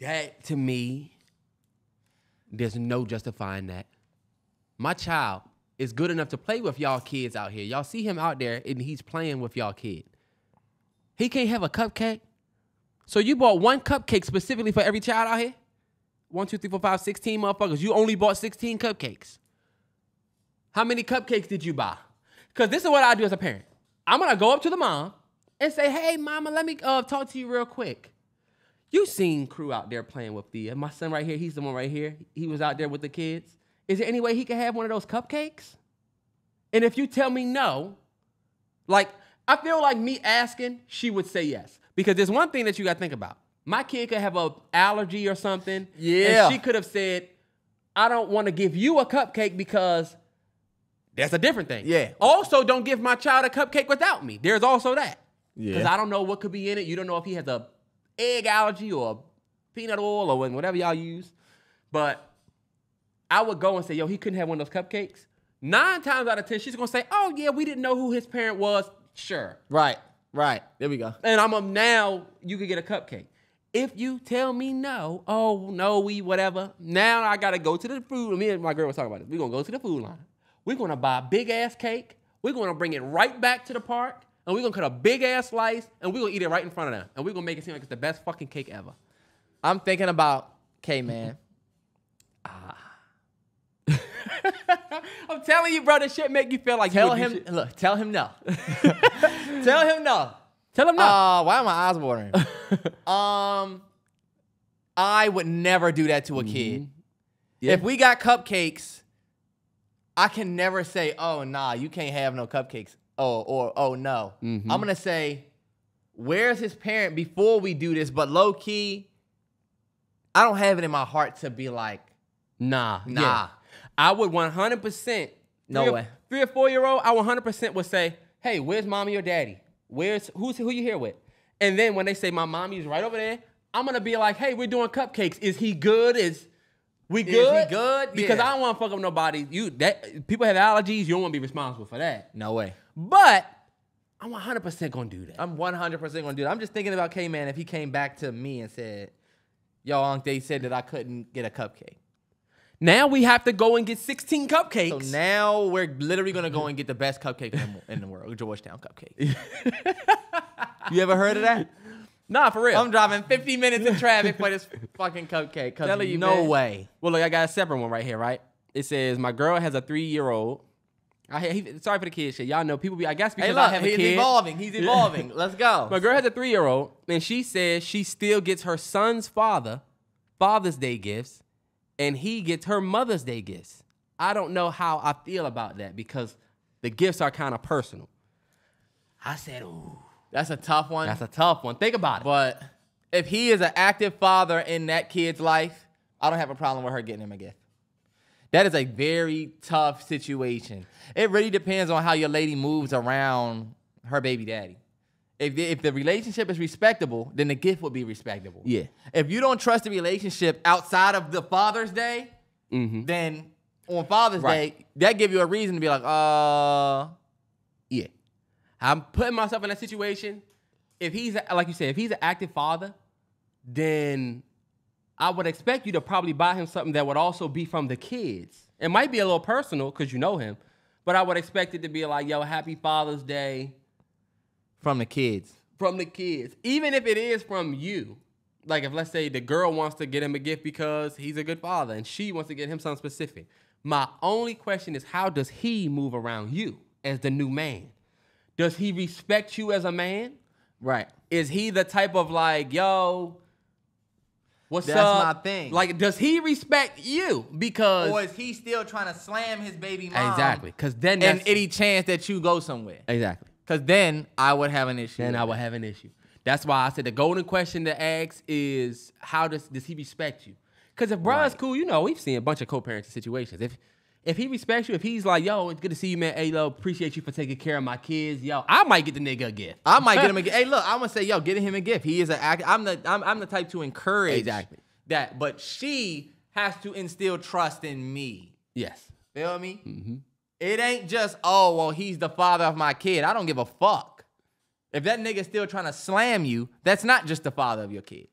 That to me, there's no justifying that. My child is good enough to play with y'all kids out here. Y'all see him out there and he's playing with y'all kid. He can't have a cupcake. So you bought one cupcake specifically for every child out here? One, two, three, four, five, 16 motherfuckers. You only bought 16 cupcakes. How many cupcakes did you buy? Because this is what I do as a parent. I'm gonna go up to the mom and say, hey, mama, let me uh, talk to you real quick. You seen crew out there playing with the my son right here. He's the one right here. He was out there with the kids. Is there any way he can have one of those cupcakes? And if you tell me no, like I feel like me asking, she would say yes. Because there's one thing that you gotta think about. My kid could have a allergy or something. Yeah. And she could have said, I don't want to give you a cupcake because that's a different thing. Yeah. Also, don't give my child a cupcake without me. There's also that. Yeah. Because I don't know what could be in it. You don't know if he has a egg allergy or peanut oil or whatever y'all use. But I would go and say, yo, he couldn't have one of those cupcakes. Nine times out of ten, she's gonna say, oh yeah, we didn't know who his parent was. Sure. right, right. There we go. And I'm a now you could get a cupcake. If you tell me no, oh no, we whatever. Now I gotta go to the food. Me and my girl was talking about this. We're gonna go to the food line. We're gonna buy a big ass cake. We're gonna bring it right back to the park, and we're gonna cut a big ass slice, and we're gonna eat it right in front of them. And we're gonna make it seem like it's the best fucking cake ever. I'm thinking about K man. [laughs] I'm telling you, bro, this shit make you feel like Tell would him shit- look, tell him no. [laughs] tell him no. Tell him no. Uh, why are my eyes watering? [laughs] um, I would never do that to a kid. Yeah. If we got cupcakes, I can never say, "Oh, nah, you can't have no cupcakes." Oh, or oh no. Mm-hmm. I'm gonna say, "Where's his parent?" Before we do this, but low key, I don't have it in my heart to be like, Nah, Nah. yeah. I would 100%. No three or- way. Three or four year old, I 100% would say, hey, where's mommy or daddy? Where's who's who you here with? And then when they say my mommy's right over there, I'm gonna be like, hey, we're doing cupcakes. Is he good? Is we he good? good? Because Yeah. I don't want to fuck up nobody. You that people have allergies. You don't want to be responsible for that. "No way." But I'm 100% gonna do that. I'm 100% gonna do that. I'm just thinking about K Man if he came back to me and said, "Yo, Unc, they said that I couldn't get a cupcake." Now we have to go and get 16 cupcakes. So now we're literally gonna go and get the best cupcake in the, in the world, Georgetown cupcake. [laughs] you ever heard of that? nah, for real. I'm driving 50 minutes in traffic for this fucking cupcake. Telling you, no man. way. Well, look, I got a separate one right here, right? It says my girl has a three year old. I he, sorry for the kid shit. Y'all know people be. I guess because Hey, I look, have a he's kid. evolving. He's [laughs] evolving. Let's go. My girl has a three year old, and she says she still gets her son's father Father's Day gifts, and he gets her Mother's Day gifts. I don't know how I feel about that because the gifts are kind of personal. I said, ooh, That's a tough one. that's a tough one. Think about it. but if he is an active father in that kid's life, I don't have a problem with her getting him a gift. That is a very tough situation. It really depends on how your lady moves around her baby daddy. If the, if the relationship is respectable, then the gift would be respectable. Yeah. If you don't trust the relationship outside of the Father's Day, then on Father's Mm-hmm. Right. Day, that give you a reason to be like, uh, Yeah. I'm putting myself in that situation. If he's, like you said, if he's an active father, then I would expect you to probably buy him something that would also be from the kids. It might be a little personal because you know him, but I would expect it to be like, yo, happy Father's Day From the kids. from the kids. Even if it is from you. Like if let's say the girl wants to get him a gift because he's a good father and she wants to get him something specific. My only question is how does he move around you as the new man? Does he respect you as a man? Right. Is he the type of like, yo, what's That's up? my thing. Like, does he respect you? Because Or is he still trying to slam his baby mom? exactly, because then And any chance that you go somewhere. exactly. Because then I would have an issue. Then I would have an issue. That's why I said the golden question to ask is how does does he respect you? Because if bruh's Right. cool, you know, we've seen a bunch of co-parenting situations. If if he respects you, if he's like, yo, it's good to see you, man. Hey, lo, appreciate you for taking care of my kids. Yo, I might get the nigga a gift. I might get him a [laughs] gift. Hey, look, I'm gonna say, yo, get him a gift. He is an act. I'm the I'm, I'm the type to encourage Exactly. that, but she has to instill trust in me. Yes. Feel me? Mm-hmm. It ain't just oh well, he's the father of my kid. I don't give a fuck. If that nigga's still trying to slam you, that's not just the father of your kid.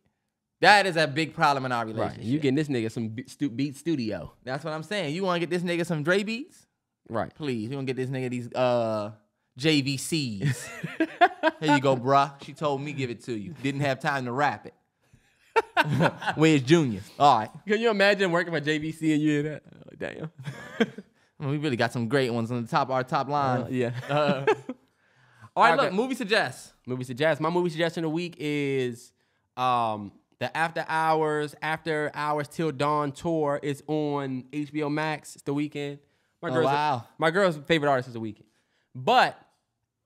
That is a big problem in our Right. relationship. You getting this nigga some Beat Studio. That's what I'm saying. You want to get this nigga some Dre beats? Right. Please, you want to get this nigga these uh JVCs? [laughs] Here you go, bruh. She told me give it to you. Didn't have time to rap it. [laughs] Where's Junior? All right. Can you imagine working for JVC and you hear that? Oh, damn. [laughs] Well, we really got some great ones on the top our top line. Uh, yeah. [laughs] Uh, all right, Okay. look, movie suggests. movie suggest. My movie suggestion of the week is um the After Hours, After Hours Till Dawn tour is on HBO Max. It's the Weeknd. My Oh, girl's wow. my girl's favorite artist is the Weeknd. But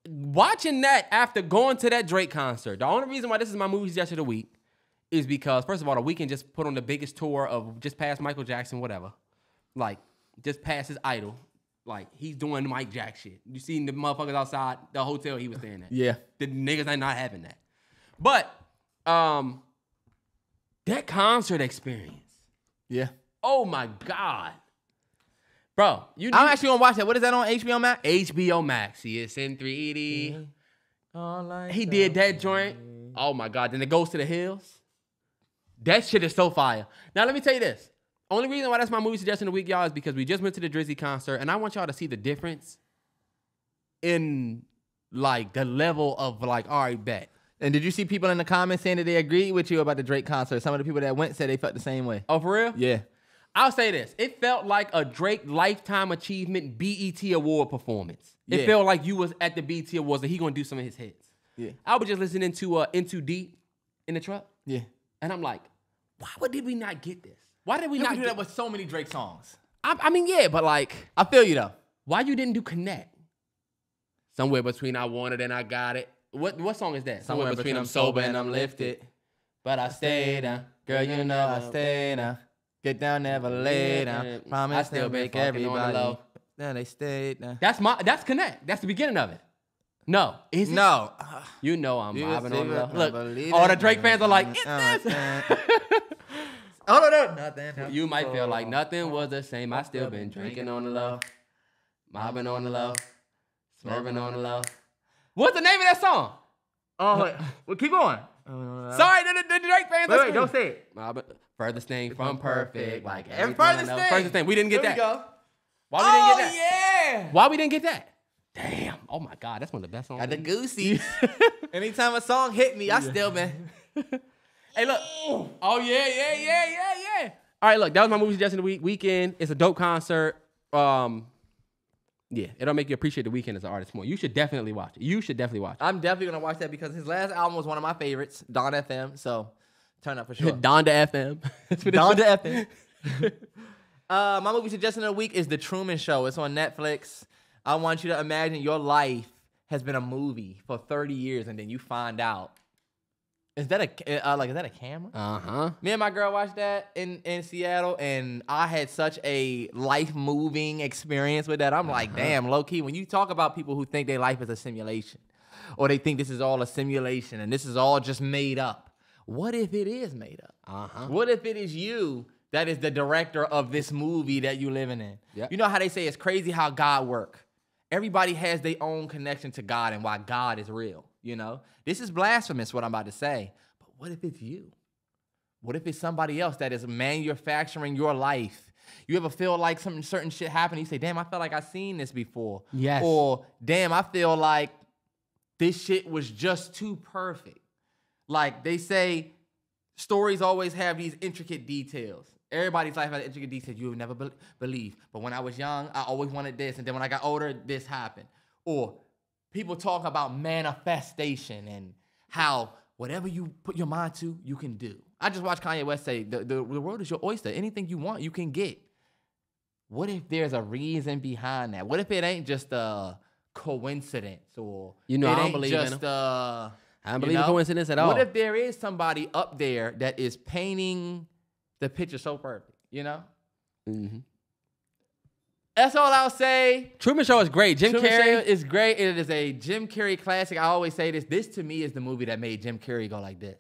watching that after going to that Drake concert, the only reason why this is my movie suggestion of the week is because first of all, the Weeknd just put on the biggest tour of just past Michael Jackson, whatever. Like, just past his idol. Like, he's doing Mike Jack shit. You seen the motherfuckers outside the hotel he was staying at. Yeah. The niggas ain't not having that. But um that concert experience. Yeah. Oh my God. Bro, you need I'm actually gonna watch that. What is that on HBO Max? HBO Max. He is in 3D. He did that joint. Oh my God. Then it goes to the hills. That shit is so fire. Now let me tell you this. Only reason why that's my movie suggestion of the week, y'all, is because we just went to the Drizzy concert, and I want y'all to see the difference in like the level of like, all right, bet. And did you see people in the comments saying that they agreed with you about the Drake concert? Some of the people that went said they felt the same way. Oh, for real? Yeah. I'll say this. It felt like a Drake Lifetime Achievement BET Award performance. It Yeah. felt like you was at the BET Awards and he gonna do some of his hits. Yeah. I was just listening to uh Into Deep in the truck, Yeah. and I'm like, why would- did we not get this? Why did we You not do that with so many Drake songs. I, I mean, yeah, but like, I feel you though. why you didn't do Connect? Somewhere between I wanted and I got it. What what song is that? Somewhere between I'm sober and I'm lifted. But I stayed down. Girl, you know I stay now. Get down, never lay down. Promise I still make fucking on the everybody. low. They stayed now. That's my that's Connect. That's the beginning of it. No, is it? No. You know I'm mobbing on the Look, all the. Drake fans are like, it's this. [laughs] Oh no, no, nothing. You might feel like nothing was the same. I still been drinking on the low, mobbing on the low, swerving on the low. What's the name of that song? Oh, wait. well, keep going. Sorry, the, the, the Drake fans. Wait, wait, don't say it. Mobbing, furthest thing from perfect, like Every furthest thing. Furthest thing. We didn't get There that. we go. Why we oh didn't get oh, that? yeah. Why we didn't get that? Damn. Oh my God, that's one of the best songs. Got the goosey. [laughs] Anytime a song hit me, I still been. [laughs] Hey, look. Oh yeah, yeah, yeah, yeah, yeah. All right, look. That was my movie suggestion of the week. Weeknd. It's a dope concert. Um, yeah, it'll make you appreciate the Weeknd as an artist more. You should definitely watch it. You should definitely watch it. I'm definitely gonna watch that because his last album was one of my favorites, Dawn FM. So turn up for sure. [laughs] Donda FM. [laughs] That's what it Don is. FM. uh, my movie suggestion of the week is The Truman Show. It's on Netflix. I want you to imagine your life has been a movie for 30 years, and then you find out. Is that a uh, like? Is that a camera? Uh huh. Me and my girl watched that in, in Seattle, and I had such a life moving experience with that. I'm like, damn, low key, when you talk about people who think their life is a simulation, or they think this is all a simulation and this is all just made up, what if it is made up? Uh huh. What if it is you that is the director of this movie that you living in? Yep. You know how they say it's crazy how God work. Everybody has their own connection to God and why God is real. You know, this is blasphemous what I'm about to say, but what if it's you? What if it's somebody else that is manufacturing your life You ever feel like some certain shit happened? You say, "Damn, I felt like I seen this before." Yes. Or, "Damn, I feel like this shit was just too perfect." Like they say, stories always have these intricate details. Everybody's life has intricate details you would never be- believe. But when I was young, I always wanted this, and then when I got older, this happened. Or people talk about manifestation and how whatever you put your mind to, you can do. I just watched Kanye West say, the, the, the world is your oyster. Anything you want, you can get. What if there's a reason behind that? What if it ain't just a coincidence or You know, it I don't ain't believe in just them. uh I don't you believe in coincidence at all. What if there is somebody up there that is painting the picture so perfect? You know, Mhm. That's all I'll say. Truman Show is great. Jim Truman Carrey. Is great. It is a Jim Carrey classic. I always say this. This to me is the movie that made Jim Carrey go like this.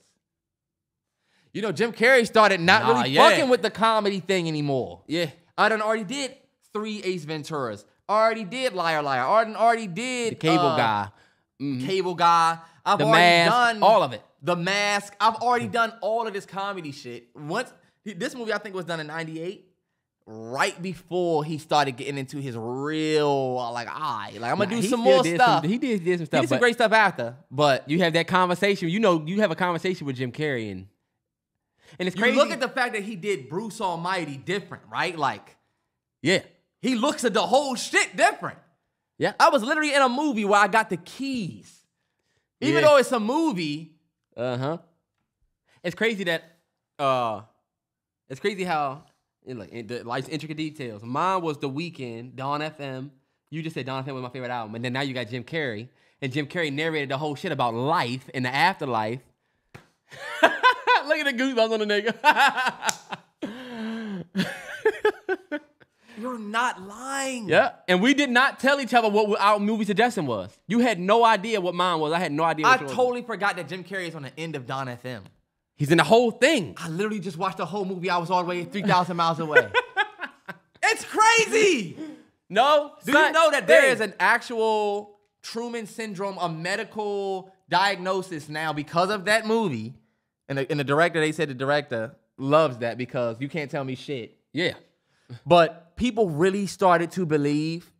You know, Jim Carrey started not Nah, really yeah. fucking with the comedy thing anymore. yeah. I done already did three Ace Venturas. Already did Liar Liar. Already, already did The cable uh, guy. Mhm. Cable Guy. I've The already Mask, done all of it. The Mask. I've already done all of this comedy shit. Once this movie, I think, was done in '98, right before he started getting into his real like, I like I'm gonna Nah, do some more stuff. he did, did some stuff. He did some great stuff after, but You have that conversation. You know, you have a conversation with Jim Carrey, and and it's you crazy. look at the fact that he did Bruce Almighty different, right? Like yeah, he looks at the whole shit different. yeah. I was literally in a movie where I got the keys. Even Yeah. though it's a movie, Uh huh. It's crazy that uh, it's crazy how like in the life's intricate details. Mine was the Weeknd, Dawn FM. You just said Dawn FM was my favorite album, and then now you got Jim Carrey, and Jim Carrey narrated the whole shit about life and the afterlife. [laughs] Look at the goosebumps on the nigga. [laughs] you're not lying. yeah, and we did not tell each other what our movie suggestion was. You had no idea what mine was. I had no idea. I What yours was. totally forgot that Jim Carrey is on the end of Dawn FM. He's in the whole thing. I literally just watched the whole movie. I was all the way 3,000 [laughs] miles away. it's crazy. No, Do you know that there is an actual Truman syndrome, a medical diagnosis now because of that movie? And the, and the director, they said the director loves that because you can't tell me shit. yeah. But people really started to believe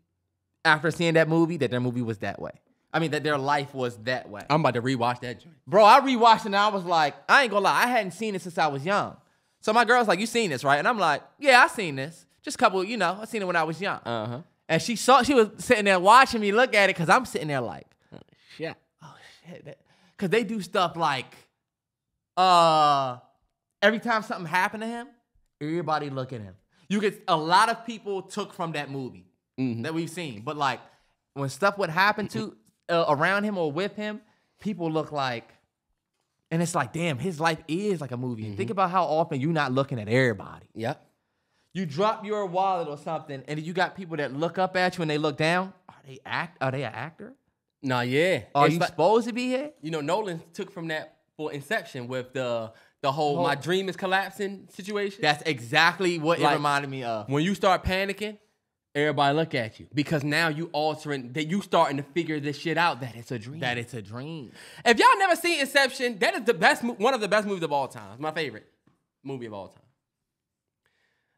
after seeing that movie that their movie was that way. I mean, that their life was that way. I'm about to rewatch that joint. Bro, I rewatched it and I was like, I ain't gonna lie, I hadn't seen it since I was young. So my girl's like, You seen this, right? And I'm like, Yeah, I seen this. Just a couple, you know, I seen it when I was young. Uh huh. And she saw she was sitting there watching me look at it because I'm sitting there like, Shit. oh shit. Cause they do stuff like uh every time something happened to him, everybody look at him. You get a lot of people took from that movie Mhm. that we've seen. But like when stuff would happen to [laughs] uh, around him or with him, people look like, and it's like, damn, his life is like a movie. Think about how often you're not looking at everybody. Yep. You drop your wallet or something, and you got people that look up at you and they look down. Are they act? Are they an actor? Nah, yeah. Are It's you like- supposed to be here? you know, Nolan took from that for Inception with the the whole Whole- my dream is collapsing situation. That's exactly what Like- it reminded me of. when you start panicking, everybody look at you because now you altering that you starting to figure this shit out that it's a dream. That it's a dream. if y'all never seen Inception, that is the best, one of the best movies of all time. It's my favorite movie of all time.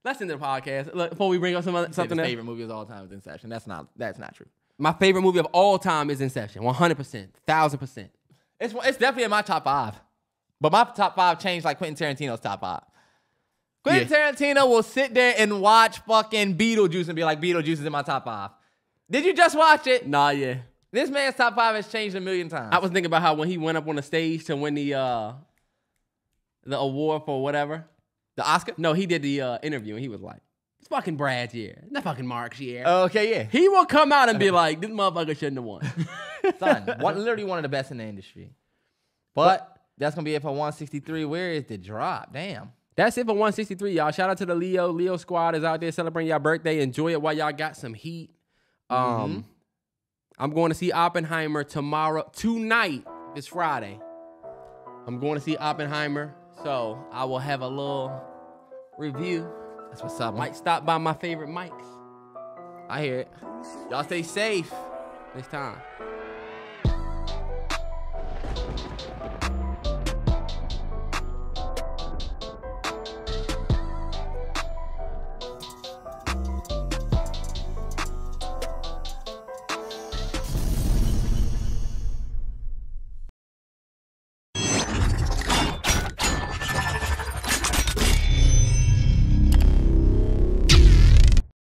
Let's end the podcast Look, before we bring up some other, Something favorite movie of all time is Inception. That's not. That's not true. My favorite movie of all time is Inception. One hundred percent, thousand percent. It's it's definitely in my top five, but my top five changed like Quentin Tarantino's top five. Quentin Tarantino will sit there and watch fucking Beetlejuice and be like, Beetlejuice is in my top five. Did you just watch it? Nah, yeah. This man's top five has changed a million times. I was thinking about how when he went up on the stage to win the uh the award for whatever. the Oscar. No, he did the uh, interview and he was like, "It's fucking Brad's year, not fucking Mark's year." Okay, yeah. he will come out and be like, "This motherfucker shouldn't have won." [laughs] Son, one, literally one of the best in the industry. But that's gonna be it for 163. Where is the drop? Damn. That's it for 163, y'all. Shout out to the Leo. Leo squad is out there celebrating y'all birthday. Enjoy it while y'all got some heat. Um, I'm going to see Oppenheimer tomorrow, tonight. It's Friday. I'm going to see Oppenheimer, so I will have a little review. That's what's up. Might stop by my favorite mics I hear it. Y'all stay safe. this time.